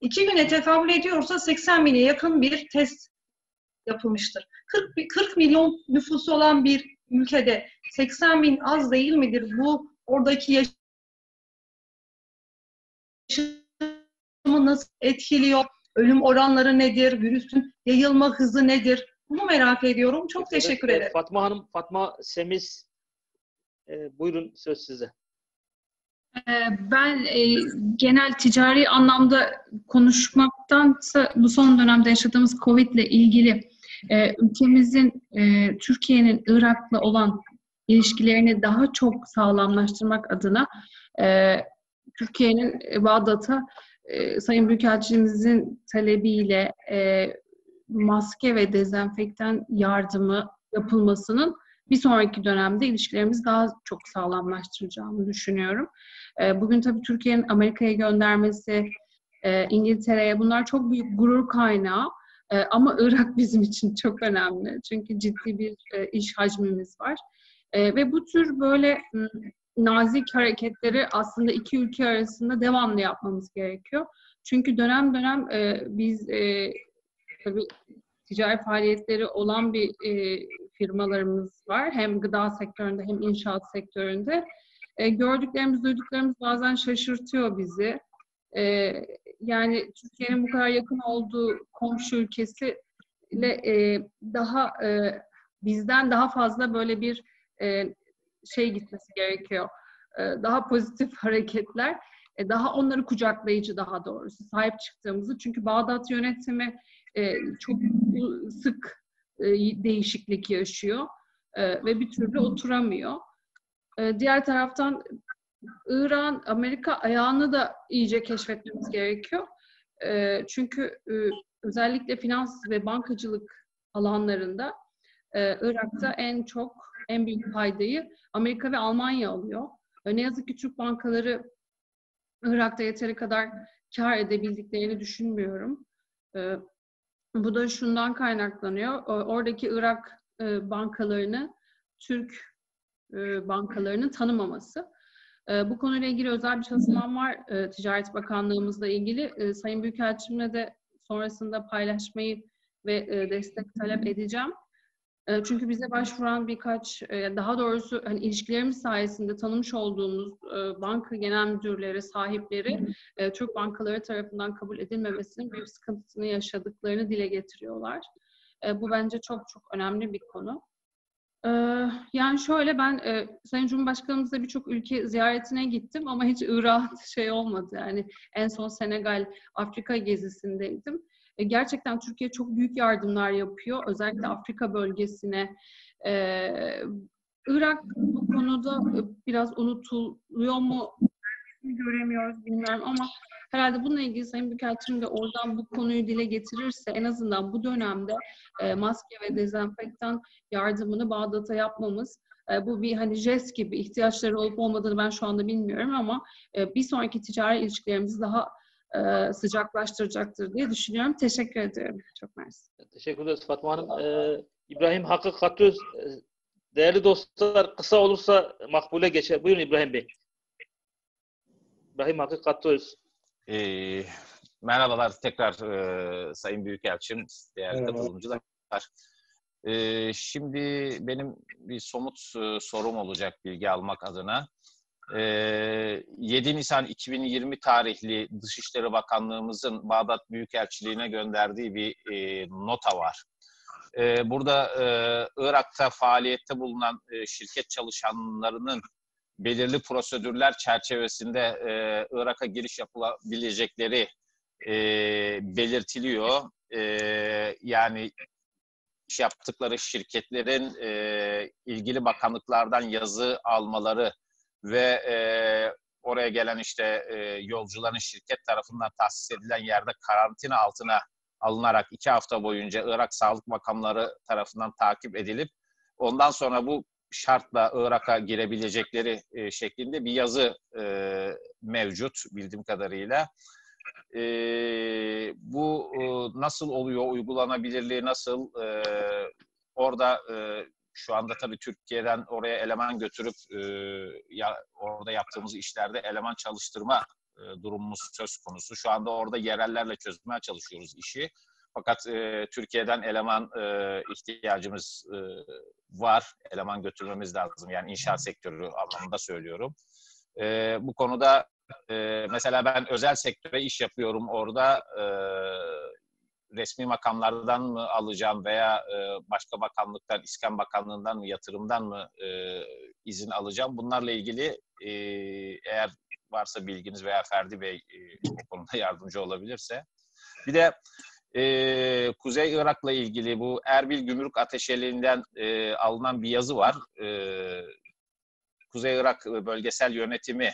İki güne tekabül ediyorsa 80 bine yakın bir test yapılmıştır. 40, 40 milyon nüfusu olan bir ülkede 80 bin az değil midir? Bu oradaki yaşamı nasıl etkiliyor? Ölüm oranları nedir? Virüsün yayılma hızı nedir? Bunu merak ediyorum. Çok teşekkür ederim. Fatma Hanım, Fatma Semiz, e, buyurun söz size. Ee, ben e, genel ticari anlamda konuşmaktansa bu son dönemde yaşadığımız Covid ile ilgili e, ülkemizin, e, Türkiye'nin Irak'la olan ilişkilerini daha çok sağlamlaştırmak adına Türkiye'nin Bağdat'a Sayın Büyükelçimizin talebiyle maske ve dezenfektan yardımı yapılmasının bir sonraki dönemde ilişkilerimizi daha çok sağlamlaştıracağını düşünüyorum. Ee, bugün tabii Türkiye'nin Amerika'ya göndermesi, e, İngiltere'ye bunlar çok büyük gurur kaynağı. E, ama Irak bizim için çok önemli. Çünkü ciddi bir e, iş hacmimiz var. Ve bu tür böyle nazik hareketleri aslında iki ülke arasında devamlı yapmamız gerekiyor. Çünkü dönem dönem biz tabii ticari faaliyetleri olan bir firmalarımız var. Hem gıda sektöründe hem inşaat sektöründe. E, gördüklerimiz, duyduklarımız bazen şaşırtıyor bizi. E, yani Türkiye'nin bu kadar yakın olduğu komşu ülkesi ile e, daha e, bizden daha fazla böyle bir e, şey gitmesi gerekiyor. E, daha pozitif hareketler, e, daha onları kucaklayıcı daha doğrusu sahip çıktığımızı. Çünkü Bağdat yönetimi e, çok sık e, değişiklik yaşıyor e, ve bir türlü oturamıyor. E, diğer taraftan İran, Amerika ayağını da iyice keşfetmemiz gerekiyor. E, çünkü e, özellikle finans ve bankacılık alanlarında e, Irak'ta en çok, en büyük faydayı Amerika ve Almanya alıyor. E, ne yazık ki Türk bankaları Irak'ta yeteri kadar kar edebildiklerini düşünmüyorum. E, bu da şundan kaynaklanıyor. Oradaki Irak e, bankalarını Türk e, bankalarının tanımaması. E, bu konuyla ilgili özel bir çalışmam var Ticaret Bakanlığımızla ilgili. Sayın Büyükelçimle de sonrasında paylaşmayı ve destek talep edeceğim. Çünkü bize başvuran birkaç, daha doğrusu hani ilişkilerimiz sayesinde tanımış olduğumuz banka genel müdürleri, sahipleri Türk bankaları tarafından kabul edilmemesinin büyük sıkıntısını yaşadıklarını dile getiriyorlar. Bu bence çok çok önemli bir konu. Yani şöyle ben Sayın Cumhurbaşkanımızla birçok ülke ziyaretine gittim ama hiç Irak şey olmadı. Yani en son Senegal, Afrika gezisindeydim. E, gerçekten Türkiye çok büyük yardımlar yapıyor. Özellikle Afrika bölgesine. Ee, Irak bu konuda e, biraz unutuluyor mu göremiyoruz bilmiyorum ama herhalde bununla ilgili Sayın Büyükelçim de oradan bu konuyu dile getirirse en azından bu dönemde e, maske ve dezenfektan yardımını Bağdat'a yapmamız e, bu bir hani jest gibi ihtiyaçları olup olmadığını ben şu anda bilmiyorum ama e, bir sonraki ticari ilişkilerimizi daha e, sıcaklaştıracaktır diye düşünüyorum. Teşekkür ediyorum. Çok mersi. Teşekkür ederiz Fatma Hanım. Ee, İbrahim Hakkı Katöz, e, değerli dostlar kısa olursa makbule geçer. Buyurun İbrahim Bey. İbrahim Hakkı Katöz. Ee, merhabalar tekrar e, Sayın Büyükelçim, değerli Merhaba. katılımcılar. Ee, şimdi benim bir somut e, sorum olacak bilgi almak adına. 7 ee, Nisan 2020 tarihli Dışişleri Bakanlığımızın Bağdat Büyükelçiliğine gönderdiği bir nota var. Burada Irak'ta faaliyette bulunan şirket çalışanlarının belirli prosedürler çerçevesinde Irak'a giriş yapılabilecekleri belirtiliyor. yani iş yaptıkları şirketlerin ilgili bakanlıklardan yazı almaları ve e, oraya gelen işte e, yolcuların şirket tarafından tahsis edilen yerde karantina altına alınarak iki hafta boyunca Irak Sağlık Makamları tarafından takip edilip ondan sonra bu şartla Irak'a girebilecekleri e, şeklinde bir yazı e, mevcut bildiğim kadarıyla. E, bu e, nasıl oluyor, uygulanabilirliği nasıl? E, orada e, şu anda tabii Türkiye'den oraya eleman götürüp e, ya orada yaptığımız işlerde eleman çalıştırma e, durumumuz söz konusu. Şu anda orada yerellerle çözmeye çalışıyoruz işi. Fakat e, Türkiye'den eleman e, ihtiyacımız e, var. Eleman götürmemiz lazım. Yani inşaat sektörü anlamında söylüyorum. E, bu konuda e, mesela ben özel sektöre iş yapıyorum orada. E, resmi makamlardan mı alacağım veya e, başka bakanlıktan, İskan Bakanlığı'ndan mı, yatırımdan mı e, izin alacağım? Bunlarla ilgili e, eğer varsa bilginiz veya Ferdi Bey e, o konuda yardımcı olabilirse. Bir de e, Kuzey Irak'la ilgili bu Erbil Gümrük Ateşeliğinden e, alınan bir yazı var. E, Kuzey Irak Bölgesel Yönetimi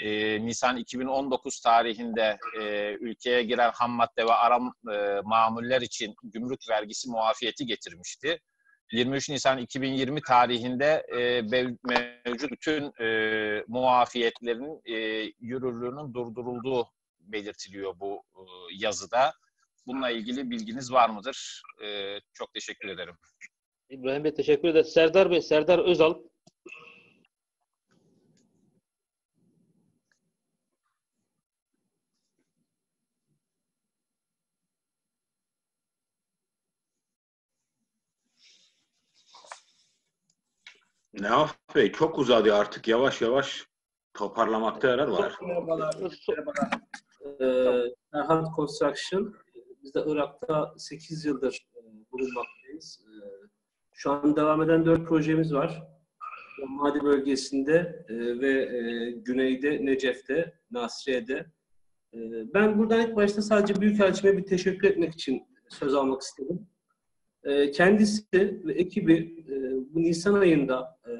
e, Nisan 2019 tarihinde e, ülkeye giren ham madde ve aram e, mamuller için gümrük vergisi muafiyeti getirmişti. 23 Nisan 2020 tarihinde e, mevcut bütün e, muafiyetlerin e, yürürlüğünün durdurulduğu belirtiliyor bu e, yazıda. Bununla ilgili bilginiz var mıdır? E, çok teşekkür ederim. İbrahim Bey teşekkür ederiz. Serdar Bey, Serdar Özal. Neaf Bey çok uzadı artık yavaş yavaş toparlamakta yarar var. Merhabalar. Merhabalar. Ee, Erhan Construction. Biz de Irak'ta 8 yıldır e, bulunmaktayız. Ee, şu an devam eden 4 projemiz var. Madi bölgesinde e, ve e, güneyde Necef'te, Nasriye'de. E, ben buradan ilk başta sadece Büyükelçime bir teşekkür etmek için söz almak istedim. E, kendisi ve ekibi e, bu Nisan ayında e,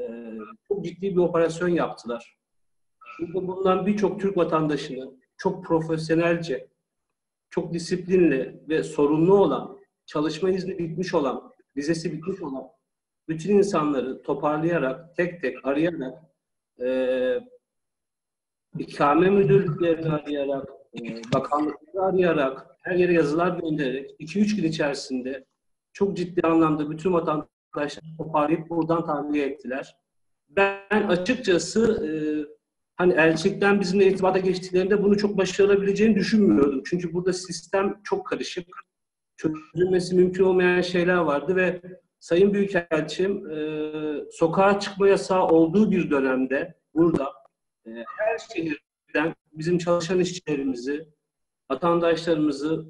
çok ciddi bir operasyon yaptılar. Burada bulunan birçok Türk vatandaşını çok profesyonelce, çok disiplinli ve sorumlu olan, çalışma izni bitmiş olan, vizesi bitmiş olan bütün insanları toparlayarak, tek tek arayarak, e, ikame müdürlüklerini arayarak, e, bakanlıkları arayarak, her yere yazılar göndererek 2-3 gün içerisinde çok ciddi anlamda bütün vatandaşları toparlayıp buradan tahliye ettiler. Ben açıkçası e, hani elçilikten bizimle irtibata geçtiklerinde bunu çok başarılabileceğini düşünmüyordum. Çünkü burada sistem çok karışık. Çözülmesi mümkün olmayan şeyler vardı ve Sayın Büyükelçim e, sokağa çıkma yasağı olduğu bir dönemde burada e, her şehirden bizim çalışan işçilerimizi, vatandaşlarımızı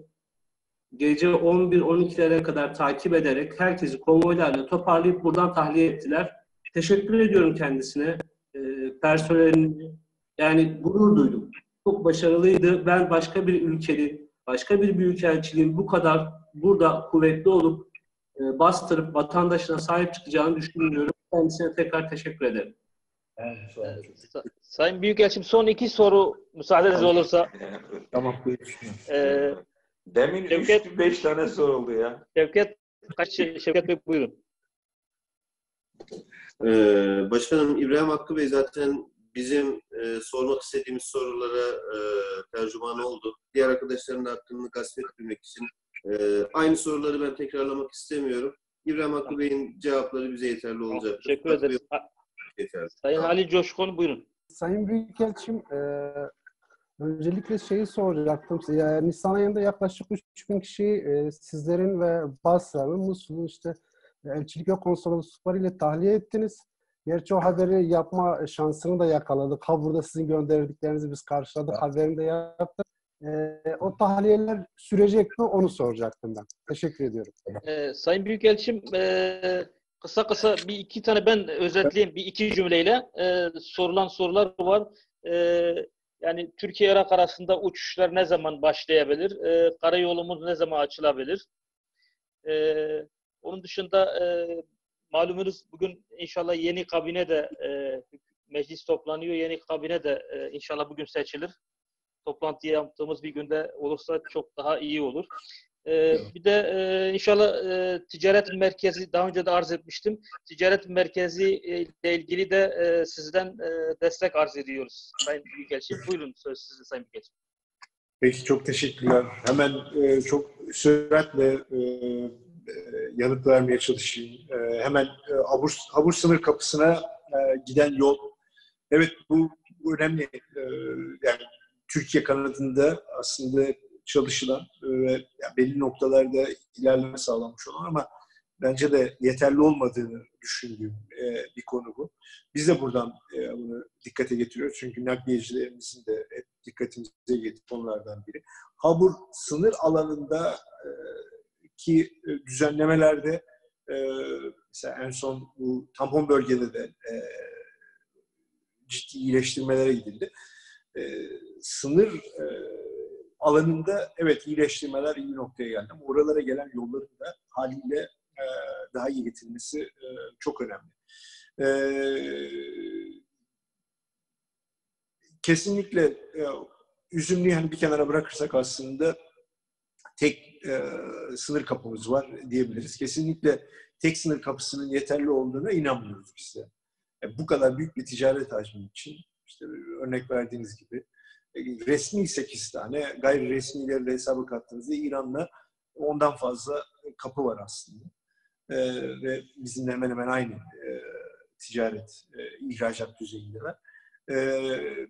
gece 11-12'lere kadar takip ederek herkesi konvoylarla toparlayıp buradan tahliye ettiler. Teşekkür ediyorum kendisine, e, personeline. Yani gurur duydum. Çok başarılıydı. Ben başka bir ülkenin, başka bir büyükelçiliğin bu kadar burada kuvvetli olup e, bastırıp vatandaşına sahip çıkacağını düşünmüyorum. Kendisine tekrar teşekkür ederim. Sayın Büyükelçim son iki soru müsaadeniz olursa. Tamam. Ee, Demin Şevket- 3-5 tane soruldu ya. Şevket, kaç, Şevket Bey buyurun. Ee, Başkanım İbrahim Hakkı Bey zaten bizim e, sormak istediğimiz sorulara e, tercüman oldu. Diğer arkadaşların da hakkını gasp etmemek için e, aynı soruları ben tekrarlamak istemiyorum. İbrahim Hakkı Bey'in cevapları bize yeterli olacak. Teşekkür ederiz. Yeterli. Sayın Halil Coşkun buyurun. Sayın Büyükelçim, e, öncelikle şeyi soracaktım. Yani Nisan ayında yaklaşık 3000 kişi e, sizlerin ve Basra'nın, Musul'un işte elçilik ve konsoloslukları ile tahliye ettiniz. Gerçi o haberi yapma şansını da yakaladık. Ha burada sizin gönderdiklerinizi biz karşıladık, haberini de yaptık. E, o tahliyeler sürecek mi onu soracaktım ben. Teşekkür ediyorum. Ee, Sayın Büyükelçim e, kısa kısa bir iki tane ben özetleyeyim bir iki cümleyle e, sorulan sorular var. E, yani Türkiye Irak arasında uçuşlar ne zaman başlayabilir? E, karayolumuz ne zaman açılabilir? E, onun dışında e, malumunuz bugün inşallah yeni kabine de e, meclis toplanıyor. Yeni kabine de e, inşallah bugün seçilir. Toplantı yaptığımız bir günde olursa çok daha iyi olur. Ee, bir de e, inşallah e, ticaret merkezi daha önce de arz etmiştim. Ticaret merkezi e, ile ilgili de e, sizden e, destek arz ediyoruz Sayın Büyükelçim. Buyurun söz sizde Sayın Büyükelçim. Peki çok teşekkürler. Hemen e, çok süratle e, e, yanıt vermeye çalışayım. E, hemen e, Habur, Habur sınır kapısına e, giden yol. Evet bu, bu önemli. E, yani Türkiye kanadında aslında çalışılan e, ve belli noktalarda ilerleme sağlanmış olan ama bence de yeterli olmadığını düşündüğüm e, bir konu bu. Biz de buradan e, bunu dikkate getiriyoruz. Çünkü nakliyecilerimizin de hep dikkatimize getirdiği konulardan biri. Habur sınır alanında ki düzenlemelerde mesela en son bu tampon bölgede de ciddi iyileştirmelere gidildi. Sınır alanında evet iyileştirmeler iyi noktaya geldi ama oralara gelen yolların da haliyle e, daha iyi getirilmesi e, çok önemli. E, kesinlikle e, üzümlüğü hani bir kenara bırakırsak aslında tek e, sınır kapımız var diyebiliriz. Kesinlikle tek sınır kapısının yeterli olduğuna inanmıyoruz biz de. E, bu kadar büyük bir ticaret hacmi için işte örnek verdiğiniz gibi resmi 8 tane, gayri resmileri de hesaba kattığınızda İran'la ondan fazla kapı var aslında. Ee, ve bizimle hemen hemen aynı e, ticaret, e, ihracat düzeyindeler. Ee,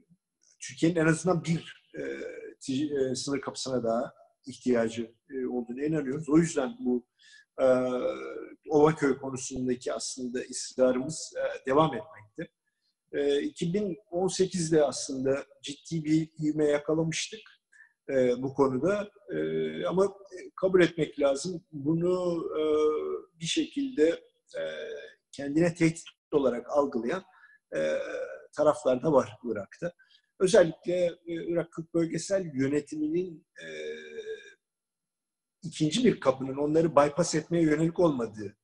Türkiye'nin en azından bir e, e, sınır kapısına daha ihtiyacı e, olduğunu inanıyoruz. O yüzden bu e, Ovaköy konusundaki aslında ısrarımız e, devam etmekte. E, 2018'de aslında ciddi bir ivme yakalamıştık e, bu konuda. E, ama kabul etmek lazım. Bunu e, bir şekilde kendine tehdit olarak algılayan taraflar da var Irak'ta. Özellikle Irak Kürt Bölgesel Yönetiminin ikinci bir kapının onları bypass etmeye yönelik olmadığı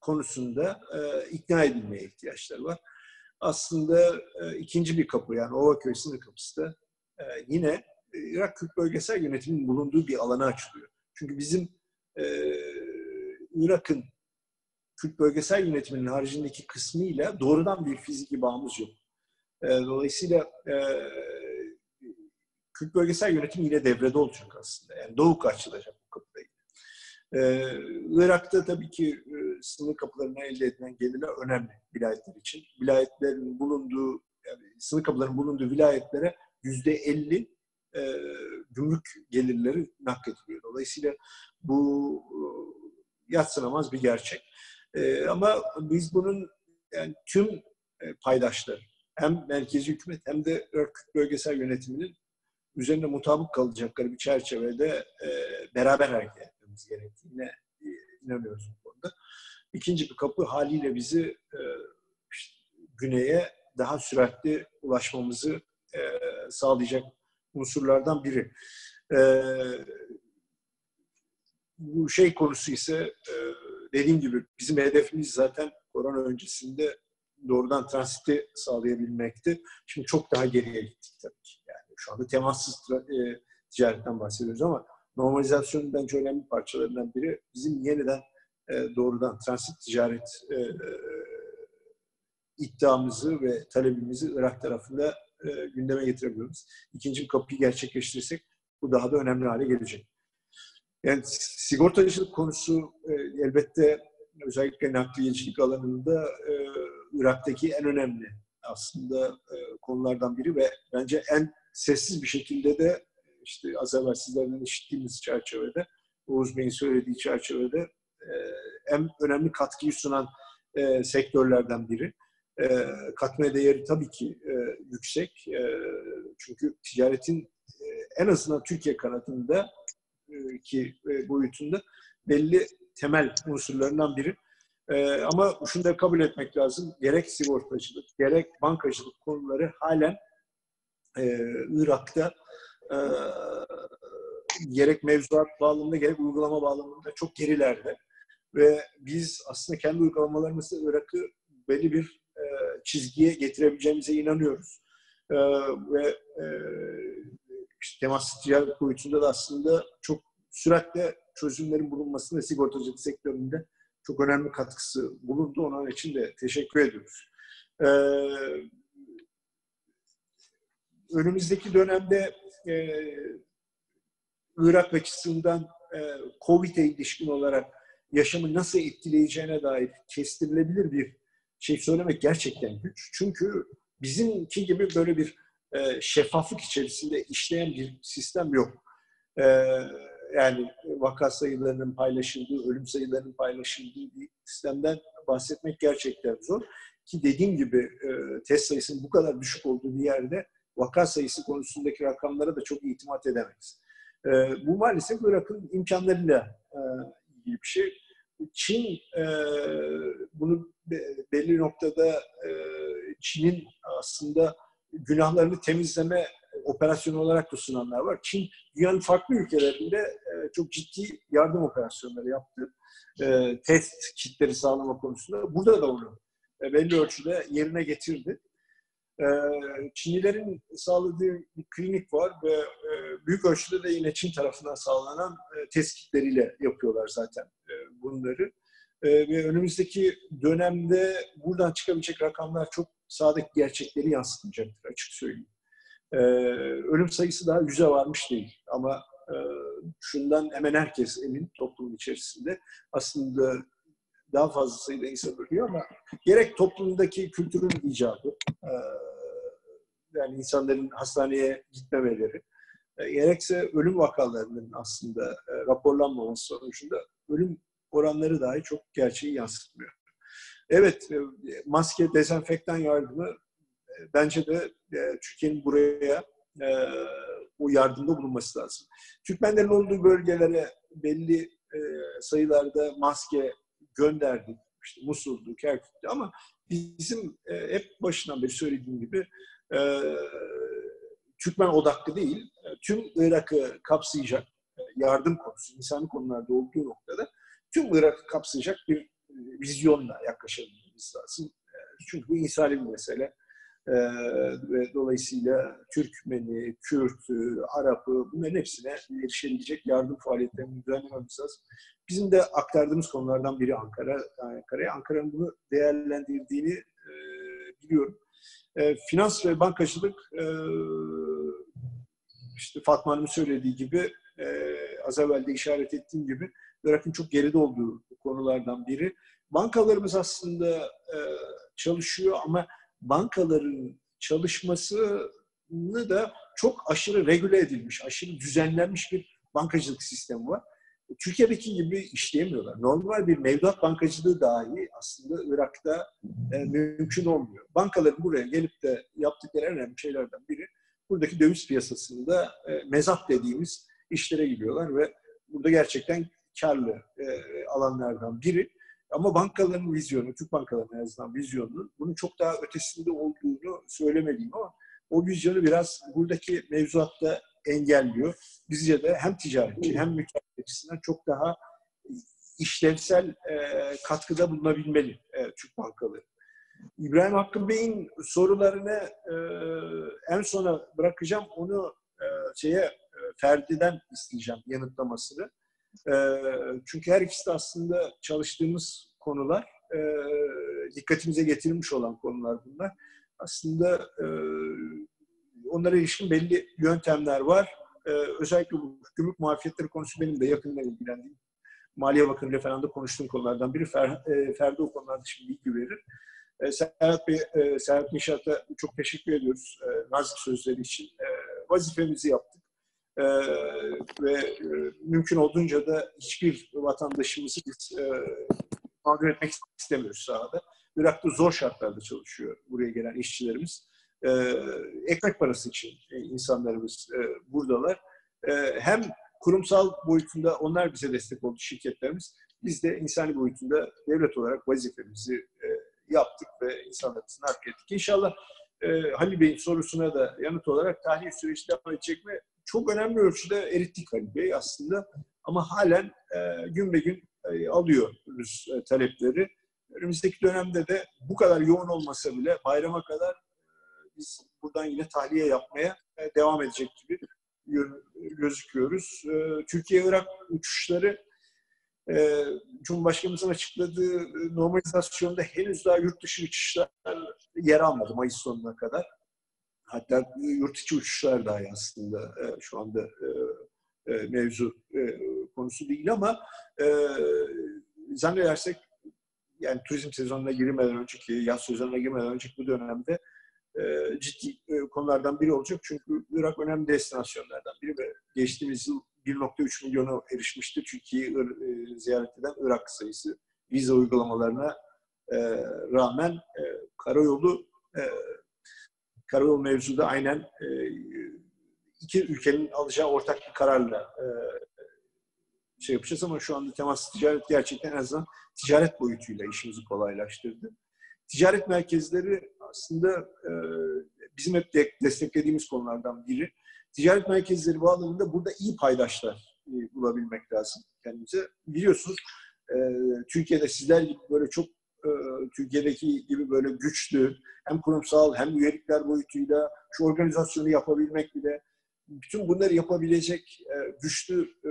konusunda ikna edilmeye ihtiyaçları var. Aslında e, ikinci bir kapı yani Ovaköy sınır kapısı da e, yine e, Irak Kürt Bölgesel Yönetiminin bulunduğu bir alana açılıyor. Çünkü bizim e, Irak'ın Kürt Bölgesel Yönetiminin haricindeki kısmıyla doğrudan bir fiziki bağımız yok. E, dolayısıyla e, Kürt Bölgesel Yönetim yine devrede olacak aslında. Yani Doğu açılacak bu kapıda. Ee, Irak'ta tabii ki e, sınır kapılarına elde edilen gelirler önemli vilayetler için. Vilayetlerin bulunduğu, yani sınır kapılarının bulunduğu vilayetlere yüzde elli e, gümrük gelirleri naklediliyor. Dolayısıyla bu e, yatsınamaz bir gerçek. E, ama biz bunun yani tüm e, paydaşları hem merkezi hükümet hem de Irak bölgesel yönetiminin üzerinde mutabık kalacakları bir çerçevede e, beraber hareket etmemiz gerektiğine inanıyoruz. İkinci bir kapı haliyle bizi e, işte, güneye daha süratli ulaşmamızı e, sağlayacak unsurlardan biri. E, bu şey konusu ise e, dediğim gibi bizim hedefimiz zaten korona öncesinde doğrudan transiti sağlayabilmekti. Şimdi çok daha geriye gittik tabii ki. Yani şu anda temassız e, ticaretten bahsediyoruz ama normalizasyonun bence önemli parçalarından biri bizim yeniden e, doğrudan transit ticaret e, e, iddiamızı ve talebimizi Irak tarafında gündeme getirebiliyoruz. İkinci bir kapıyı gerçekleştirirsek bu daha da önemli hale gelecek. Yani sigortacılık konusu elbette özellikle nakliyecilik alanında e, Irak'taki en önemli aslında konulardan biri ve bence en sessiz bir şekilde de işte az evvel sizlerden işittiğimiz çerçevede, Oğuz Bey'in söylediği çerçevede en önemli katkıyı sunan e, sektörlerden biri. E, katma değeri tabii ki e, yüksek. E, çünkü ticaretin e, en azından Türkiye kanadında e, ki e, boyutunda belli temel unsurlarından biri. E, ama şunu da kabul etmek lazım. Gerek sigortacılık, gerek bankacılık konuları halen e, Irak'ta e, gerek mevzuat bağlamında gerek uygulama bağlamında çok gerilerde. Ve biz aslında kendi uygulamalarımızda Irak'ı belli bir e, çizgiye getirebileceğimize inanıyoruz. E, ve e, işte temas ticaret boyutunda da aslında çok süratle çözümlerin bulunmasında sigortacılık sektöründe çok önemli katkısı bulundu. Onun için de teşekkür ediyoruz. Ee, önümüzdeki dönemde e, Irak açısından e, COVID'e ilişkin olarak yaşamı nasıl etkileyeceğine dair kestirilebilir bir şey söylemek gerçekten güç. Çünkü bizimki gibi böyle bir e, şeffaflık içerisinde işleyen bir sistem yok. E, yani vaka sayılarının paylaşıldığı, ölüm sayılarının paylaşıldığı bir sistemden bahsetmek gerçekten zor. Ki dediğim gibi e, test sayısının bu kadar düşük olduğu bir yerde vaka sayısı konusundaki rakamlara da çok itimat edemeyiz. E, bu maalesef Irak'ın imkanlarıyla e, ilgili bir şey. Çin e, bunu belli noktada e, Çin'in aslında günahlarını temizleme operasyonu olarak da sunanlar var. Çin dünyanın farklı ülkelerinde e, çok ciddi yardım operasyonları yaptı. E, test kitleri sağlama konusunda. Burada da onu e, belli ölçüde yerine getirdi. E, Çinlilerin sağladığı bir klinik var ve e, büyük ölçüde de yine Çin tarafından sağlanan e, test kitleriyle yapıyorlar zaten e, bunları. E, ve önümüzdeki dönemde buradan çıkabilecek rakamlar çok sağdaki gerçekleri yansıtmayacaktır açık söyleyeyim. Ee, ölüm sayısı daha yüze varmış değil. Ama şundan hemen herkes emin toplumun içerisinde. Aslında daha fazla sayıda insan ölüyor ama gerek toplumdaki kültürün icadı, e, yani insanların hastaneye gitmemeleri, e, gerekse ölüm vakalarının aslında e, raporlanmaması sonucunda ölüm oranları dahi çok gerçeği yansıtmıyor. Evet, maske, dezenfektan yardımı bence de Türkiye'nin buraya o yardımda bulunması lazım. Türkmenlerin olduğu bölgelere belli sayılarda maske gönderdik. İşte Musul'du, Kerkük'tü ama bizim e, hep başından beri söylediğim gibi e, Türkmen odaklı değil, e, tüm Irak'ı kapsayacak e, yardım konusu, insani konularda olduğu noktada tüm Irak'ı kapsayacak bir e, vizyonla yaklaşabilmemiz lazım. Çünkü bu insani bir mesele. Ee, ve dolayısıyla Türkmeni, Kürt'ü, Arap'ı bunların hepsine erişebilecek yardım faaliyetlerini düzenlememiz lazım. Bizim de aktardığımız konulardan biri Ankara. Ankara'ya. Ankara'nın bunu değerlendirdiğini e, biliyorum. E, finans ve bankacılık e, işte Fatma Hanım'ın söylediği gibi e, az evvel de işaret ettiğim gibi Irak'ın çok geride olduğu konulardan biri. Bankalarımız aslında e, çalışıyor ama bankaların çalışmasını da çok aşırı regüle edilmiş, aşırı düzenlenmiş bir bankacılık sistemi var. Türkiye'deki gibi işleyemiyorlar. Normal bir mevduat bankacılığı dahi aslında Irak'ta e, mümkün olmuyor. Bankaların buraya gelip de yaptıkları en önemli şeylerden biri buradaki döviz piyasasında e, mezat dediğimiz işlere gidiyorlar ve burada gerçekten karlı e, alanlardan biri. Ama bankaların vizyonu, Türk bankalarının en azından vizyonunun bunun çok daha ötesinde olduğunu söylemeliyim ama o vizyonu biraz buradaki mevzuatta engelliyor. Bizce de hem ticaretçi hem müteahhit açısından çok daha işlevsel e, katkıda bulunabilmeli e, Türk bankaları. İbrahim Hakkı Bey'in sorularını e, en sona bırakacağım. Onu e, şeye e, Ferdi'den isteyeceğim yanıtlamasını. E, çünkü her ikisi de aslında çalıştığımız konular, e, dikkatimize getirilmiş olan konular bunlar. Aslında e, onlara ilişkin belli yöntemler var. E, özellikle bu gümrük muafiyetleri konusu benim de yakından ilgilendiğim. Maliye Bakanı falan da konuştuğum konulardan biri. Fer, e, Ferdi o konularda şimdi bilgi verir. E, Serhat Bey, e, Serhat Nişat'a çok teşekkür ediyoruz e, nazik sözleri için. E, vazifemizi yaptık. E, ve e, mümkün olduğunca da hiçbir vatandaşımızı biz e, mağdur etmek istemiyoruz sahada. Irak'ta zor şartlarda çalışıyor buraya gelen işçilerimiz. E, ekmek parası için e, insanlarımız e, buradalar. E, hem kurumsal boyutunda onlar bize destek oldu şirketlerimiz. Biz de insani boyutunda devlet olarak vazifemizi e, yaptık ve insanlarımızın hak ettik. İnşallah e, Halil Bey'in sorusuna da yanıt olarak tahliye süreci devam edecek mi? Çok önemli ölçüde erittik Halil aslında. Ama halen e, gün be gün e, alıyoruz e, talepleri. Önümüzdeki dönemde de bu kadar yoğun olmasa bile bayrama kadar e, biz buradan yine tahliye yapmaya e, devam edecek gibi gözüküyoruz. E, Türkiye-Irak uçuşları Cumhurbaşkanımızın açıkladığı normalizasyonda henüz daha yurt dışı uçuşlar yer almadı Mayıs sonuna kadar. Hatta yurt içi uçuşlar dahi aslında e, şu anda e, e, mevzu e, konusu değil ama zannedersek yani turizm sezonuna girmeden önceki, yaz sezonuna girmeden önceki bu dönemde ciddi konulardan biri olacak. Çünkü Irak önemli destinasyonlardan biri ve geçtiğimiz yıl 1.3 milyona erişmişti Türkiye'yi e, ziyaret eden Irak sayısı. Vize uygulamalarına rağmen karayolu karayolu mevzuda aynen e, iki ülkenin alacağı ortak bir kararla e, şey yapacağız ama şu anda temas ticaret gerçekten en azından ticaret boyutuyla işimizi kolaylaştırdı. Ticaret merkezleri aslında e, bizim hep de desteklediğimiz konulardan biri. Ticaret merkezleri bağlamında burada iyi paydaşlar e, bulabilmek lazım kendimize. Biliyorsunuz Türkiye'de sizler gibi böyle çok Türkiye'deki gibi böyle güçlü hem kurumsal hem üyelikler boyutuyla şu organizasyonu yapabilmek bile bütün bunları yapabilecek e, güçlü e,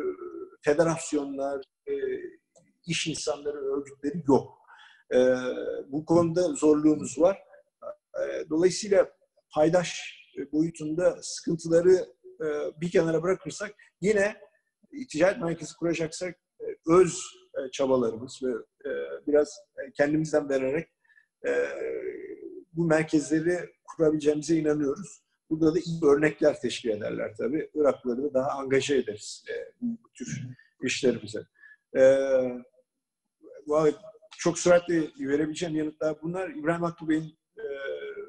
federasyonlar, e, iş insanları, örgütleri yok. E, bu konuda zorluğumuz var. E, dolayısıyla paydaş boyutunda sıkıntıları e, bir kenara bırakırsak yine ticaret merkezi kuracaksak e, öz e, çabalarımız ve e, biraz e, kendimizden vererek e, bu merkezleri kurabileceğimize inanıyoruz. Burada da iyi örnekler teşkil ederler tabii. Iraklıları da daha angaje ederiz e, bu tür işlerimize. E, çok süratli verebileceğim yanıtlar bunlar. İbrahim Hakkı Bey'in e,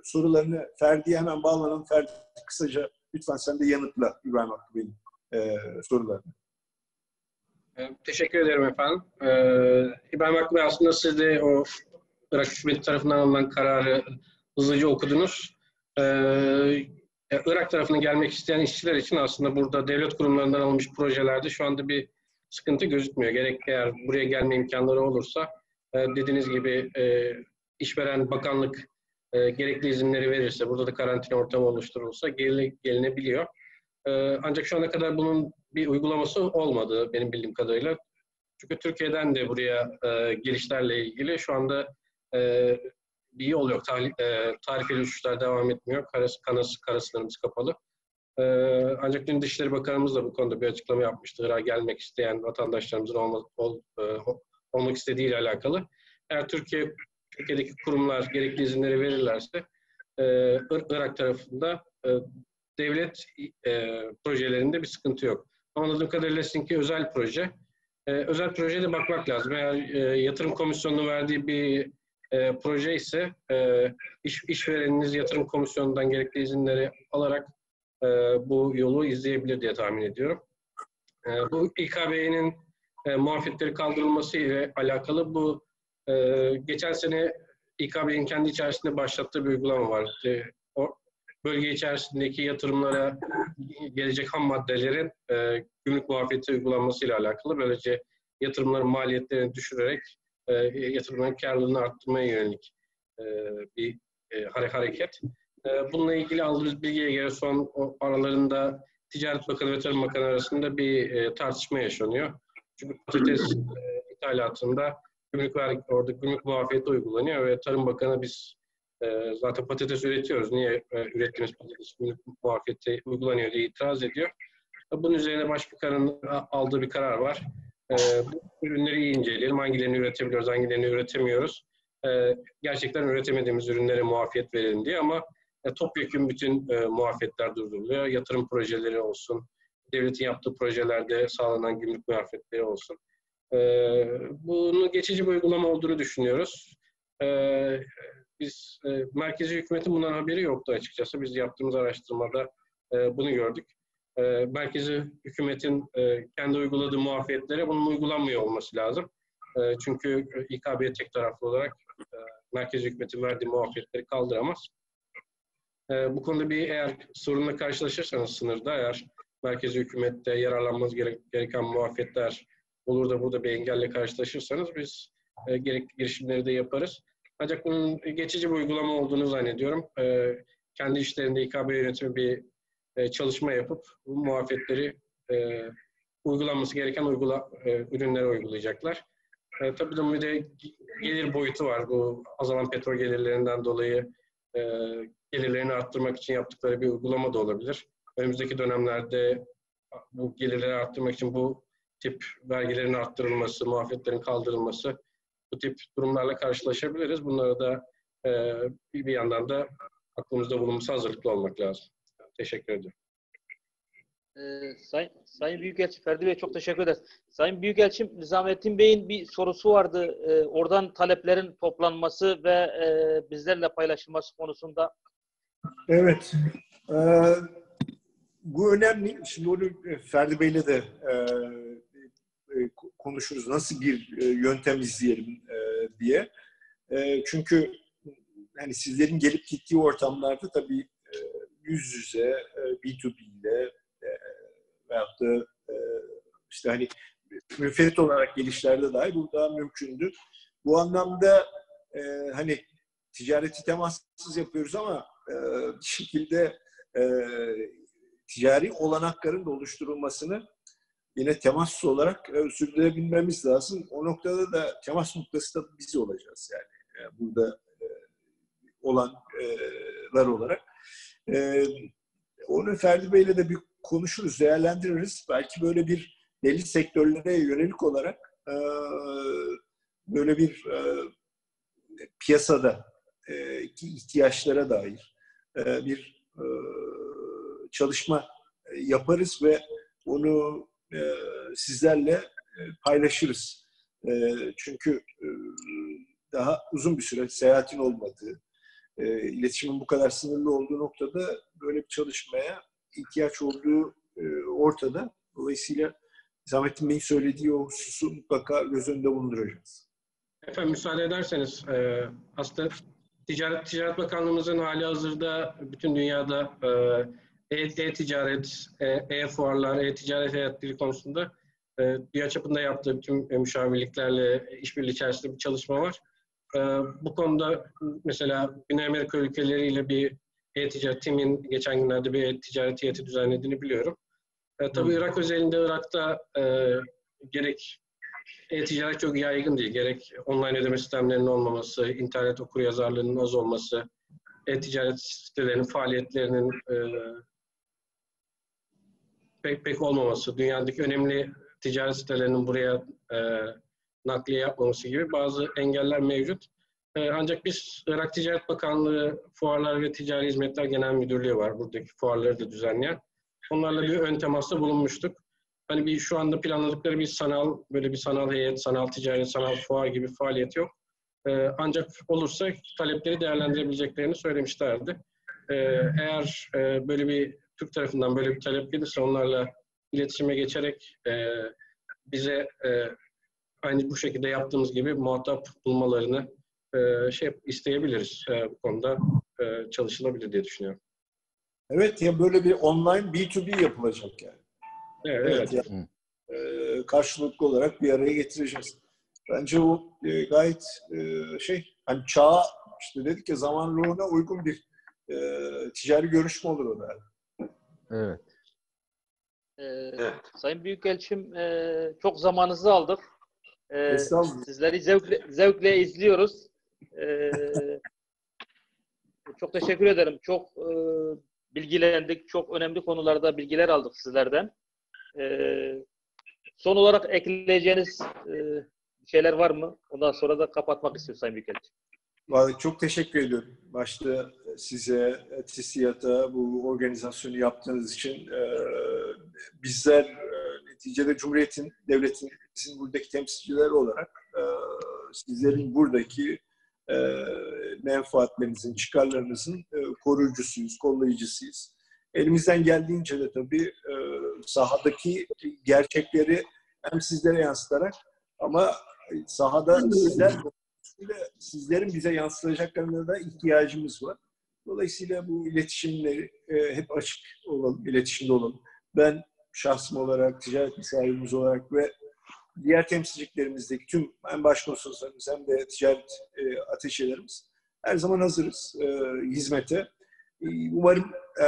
sorularını Ferdi'ye hemen bağlanalım. Ferdi kısaca lütfen sen de yanıtla İbrahim Hakkı Bey'in e, sorularını. Teşekkür ederim efendim. Ee, İbrahim Hakkı Bey aslında siz de o Irak hükümeti tarafından alınan kararı hızlıca okudunuz. E, Irak tarafına gelmek isteyen işçiler için aslında burada devlet kurumlarından alınmış projelerde şu anda bir sıkıntı gözükmüyor. Gerek eğer buraya gelme imkanları olursa e, dediğiniz gibi e, işveren bakanlık gerekli izinleri verirse, burada da karantina ortamı oluşturulsa gel, gelinebiliyor. Ancak şu ana kadar bunun bir uygulaması olmadı benim bildiğim kadarıyla. Çünkü Türkiye'den de buraya e, girişlerle ilgili şu anda e, bir yol yok. Tarih, e, tarifeli uçuşlar devam etmiyor. Karası, kanası, kara sınırımız kapalı. E, ancak dün Dışişleri Bakanımız da bu konuda bir açıklama yapmıştı. Irak'a gelmek isteyen vatandaşlarımızın olma, ol, e, olmak istediğiyle alakalı. Eğer Türkiye Türkiye'deki kurumlar gerekli izinleri verirlerse e, Irak tarafında e, devlet e, projelerinde bir sıkıntı yok. Anladığım kadarıyla sizinki özel proje. E, özel projeye bakmak lazım. Eğer e, yatırım komisyonunun verdiği bir e, proje ise e, iş, işvereniniz yatırım komisyonundan gerekli izinleri alarak e, bu yolu izleyebilir diye tahmin ediyorum. E, bu İKB'nin e, muafiyetleri kaldırılması ile alakalı bu e, geçen sene İKB'nin kendi içerisinde başlattığı bir uygulama var. E, o bölge içerisindeki yatırımlara gelecek ham maddelerin e, gümrük muafiyeti uygulanması ile alakalı. Böylece yatırımların maliyetlerini düşürerek e, yatırımların karlılığını arttırmaya yönelik e, bir e, hareket. E, bununla ilgili aldığımız bilgiye göre son aralarında Ticaret Bakanı ve Tarım Bakanı arasında bir e, tartışma yaşanıyor. Çünkü patates e, ithalatında gümrük vergi, orada gümrük muafiyeti uygulanıyor ve Tarım Bakanı biz e, zaten patates üretiyoruz. Niye e, ürettiğimiz patates muafiyeti uygulanıyor diye itiraz ediyor. Bunun üzerine Başbakanın aldığı bir karar var. E, bu ürünleri iyi inceleyelim. Hangilerini üretebiliyoruz, hangilerini üretemiyoruz. E, gerçekten üretemediğimiz ürünlere muafiyet verelim diye ama e, topyekun bütün e, muafiyetler durduruluyor. Yatırım projeleri olsun, devletin yaptığı projelerde sağlanan gümrük muafiyetleri olsun. E, bunun geçici bir uygulama olduğunu düşünüyoruz. E, biz e, merkezi hükümetin bundan haberi yoktu açıkçası. Biz yaptığımız araştırmada e, bunu gördük. E, merkezi hükümetin e, kendi uyguladığı muafiyetlere bunun uygulanmıyor olması lazım. E, çünkü İKB tek taraflı olarak e, merkezi hükümetin verdiği muafiyetleri kaldıramaz. E, bu konuda bir eğer sorunla karşılaşırsanız sınırda eğer merkezi hükümette yararlanmanız gereken muafiyetler olur da burada bir engelle karşılaşırsanız biz e, gerekli girişimleri de yaparız. Ancak bunun geçici bir uygulama olduğunu zannediyorum. E, kendi işlerinde İKB yönetimi bir e, çalışma yapıp bu muafiyetleri e, uygulanması gereken uygula, e, ürünlere uygulayacaklar. E, tabii de bir de gelir boyutu var. Bu azalan petrol gelirlerinden dolayı e, gelirlerini arttırmak için yaptıkları bir uygulama da olabilir. Önümüzdeki dönemlerde bu gelirleri arttırmak için bu tip vergilerin arttırılması, muafiyetlerin kaldırılması bu tip durumlarla karşılaşabiliriz. Bunlara da e, bir, bir yandan da aklımızda bulunması hazırlıklı olmak lazım. Teşekkür ediyorum. Ee, Sayın, Sayın Büyükelçi Ferdi Bey çok teşekkür ederiz. Sayın Büyükelçim Nizamettin Bey'in bir sorusu vardı. Ee, oradan taleplerin toplanması ve e, bizlerle paylaşılması konusunda. Evet. Ee, bu önemli. Şimdi onu Ferdi Bey'le de e, e, konuşuruz. Nasıl bir e, yöntem izleyelim e, diye. E, çünkü yani sizlerin gelip gittiği ortamlarda tabii e, yüz yüze e, B2B ile e, veyahut da e, işte hani müferit olarak gelişlerde dahi bu daha mümkündü. Bu anlamda e, hani ticareti temassız yapıyoruz ama e, bir şekilde e, ticari olanakların da oluşturulmasını yine temassız olarak e, sürdürebilmemiz lazım. O noktada da temas noktası da biz olacağız yani. yani burada e, olanlar olarak. E, onu Ferdi Bey'le de bir konuşuruz, değerlendiririz. Belki böyle bir belli sektörlere yönelik olarak e, böyle bir e, piyasada e, ihtiyaçlara dair e, bir e, çalışma yaparız ve onu e, sizlerle e, paylaşırız. E, çünkü e, daha uzun bir süre seyahatin olmadığı, e, iletişimin bu kadar sınırlı olduğu noktada böyle bir çalışmaya ihtiyaç olduğu e, ortada. Dolayısıyla Nizamettin Bey'in söylediği o hususu mutlaka göz önünde bulunduracağız. Efendim müsaade ederseniz e, aslında Ticaret, Ticaret Bakanlığımızın hali hazırda bütün dünyada e, e-ticaret, e, e-fuarlar, e-ticaret hayatları konusunda e, dünya çapında yaptığı bütün e, müşavirliklerle işbirliği içerisinde bir çalışma var. E, bu konuda mesela Güney Amerika ülkeleriyle bir e-ticaret, TİM'in geçen günlerde bir e-ticaret heyeti düzenlediğini biliyorum. E, tabii Irak özelinde Irak'ta e, gerek e-ticaret çok yaygın değil. Gerek online ödeme sistemlerinin olmaması, internet okuryazarlığının az olması, e-ticaret sitelerinin faaliyetlerinin e, pek pek olmaması, dünyadaki önemli ticaret sitelerinin buraya e, nakliye yapmaması gibi bazı engeller mevcut. E, ancak biz Irak Ticaret Bakanlığı Fuarlar ve Ticari Hizmetler Genel Müdürlüğü var. Buradaki fuarları da düzenleyen. Onlarla bir ön temasta bulunmuştuk. Hani bir şu anda planladıkları bir sanal, böyle bir sanal heyet, sanal ticaret, sanal fuar gibi faaliyet yok. E, ancak olursa talepleri değerlendirebileceklerini söylemişlerdi. E, eğer e, böyle bir Türk tarafından böyle bir talep gelirse onlarla iletişime geçerek e, bize e, aynı bu şekilde yaptığımız gibi muhatap bulmalarını e, şey isteyebiliriz. E, bu konuda e, çalışılabilir diye düşünüyorum. Evet ya böyle bir online B2B yapılacak yani. Evet. evet. Yani, e, karşılıklı olarak bir araya getireceğiz. Bence o e, gayet e, şey hani çağ işte dedik ya zaman ruhuna uygun bir e, ticari görüşme olur o da. Evet. Ee, Sayın Büyükelçim e, çok zamanınızı aldık. E, sizleri zevkle, zevkle izliyoruz. E, çok teşekkür ederim. Çok e, bilgilendik. Çok önemli konularda bilgiler aldık sizlerden. E, son olarak ekleyeceğiniz e, şeyler var mı? Ondan sonra da kapatmak istiyorum Sayın Büyükelçim. Çok teşekkür ediyorum. Başta size, TİSİAD'a bu organizasyonu yaptığınız için. Ee, bizler e, neticede Cumhuriyet'in, devletin, bizim buradaki temsilcileri olarak e, sizlerin buradaki e, menfaatlerinizin, çıkarlarınızın e, koruyucusuyuz, kollayıcısıyız. Elimizden geldiğince de tabii e, sahadaki gerçekleri hem sizlere yansıtarak ama sahada sizler sizlerin bize yansıtacaklarına da ihtiyacımız var. Dolayısıyla bu iletişimleri e, hep açık olalım, iletişimde olalım. Ben şahsım olarak, ticaret sahibimiz olarak ve diğer temsilciliklerimizdeki tüm hem başkonsoloslarımız hem de ticaret e, ateşelerimiz her zaman hazırız e, hizmete. E, umarım e,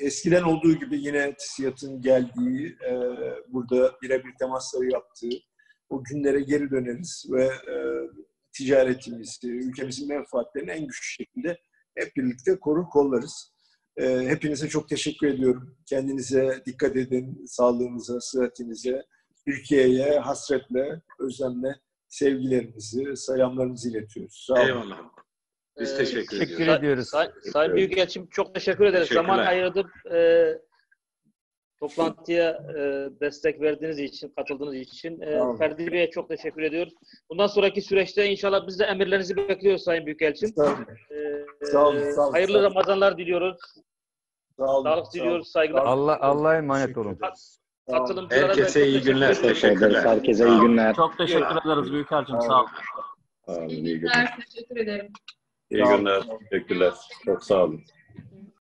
eskiden olduğu gibi yine TİSİAD'ın geldiği, e, burada birebir temasları yaptığı, o günlere geri döneriz ve e, ticaretimizi, ülkemizin menfaatlerini en güçlü şekilde hep birlikte korur kollarız. E, hepinize çok teşekkür ediyorum. Kendinize dikkat edin, sağlığınıza, sıhhatinize, Türkiye'ye hasretle, özlemle sevgilerimizi, selamlarımızı iletiyoruz. Sağ olun. Eyvallah. Biz Ee, teşekkür, Teşekkür ediyoruz. ediyoruz. Say, Sayın Büyükelçim çok teşekkür ederiz. Zaman ayırıp e, toplantıya e, destek verdiğiniz için, katıldığınız için e, olun. Ferdi Bey'e çok teşekkür ediyoruz. Bundan sonraki süreçte inşallah biz de emirlerinizi bekliyoruz Sayın Büyükelçim. Sağ olun. E, Sağ olun, sağ olun, hayırlı sağ olun. Ramazanlar diliyoruz. Sağ olun. Sağlık sağ diliyoruz, saygılar. Allah Allah'a emanet olun. Katılımcılara Herkese iyi günler. ediyoruz. Teşekkür ederiz. Teşekkürler. Herkese iyi günler. Çok teşekkür ederiz Büyükelçim. Sağ olun. Sağ olun, iyi günler. Teşekkür ederim. İyi günler. Teşekkürler. Çok sağ olun.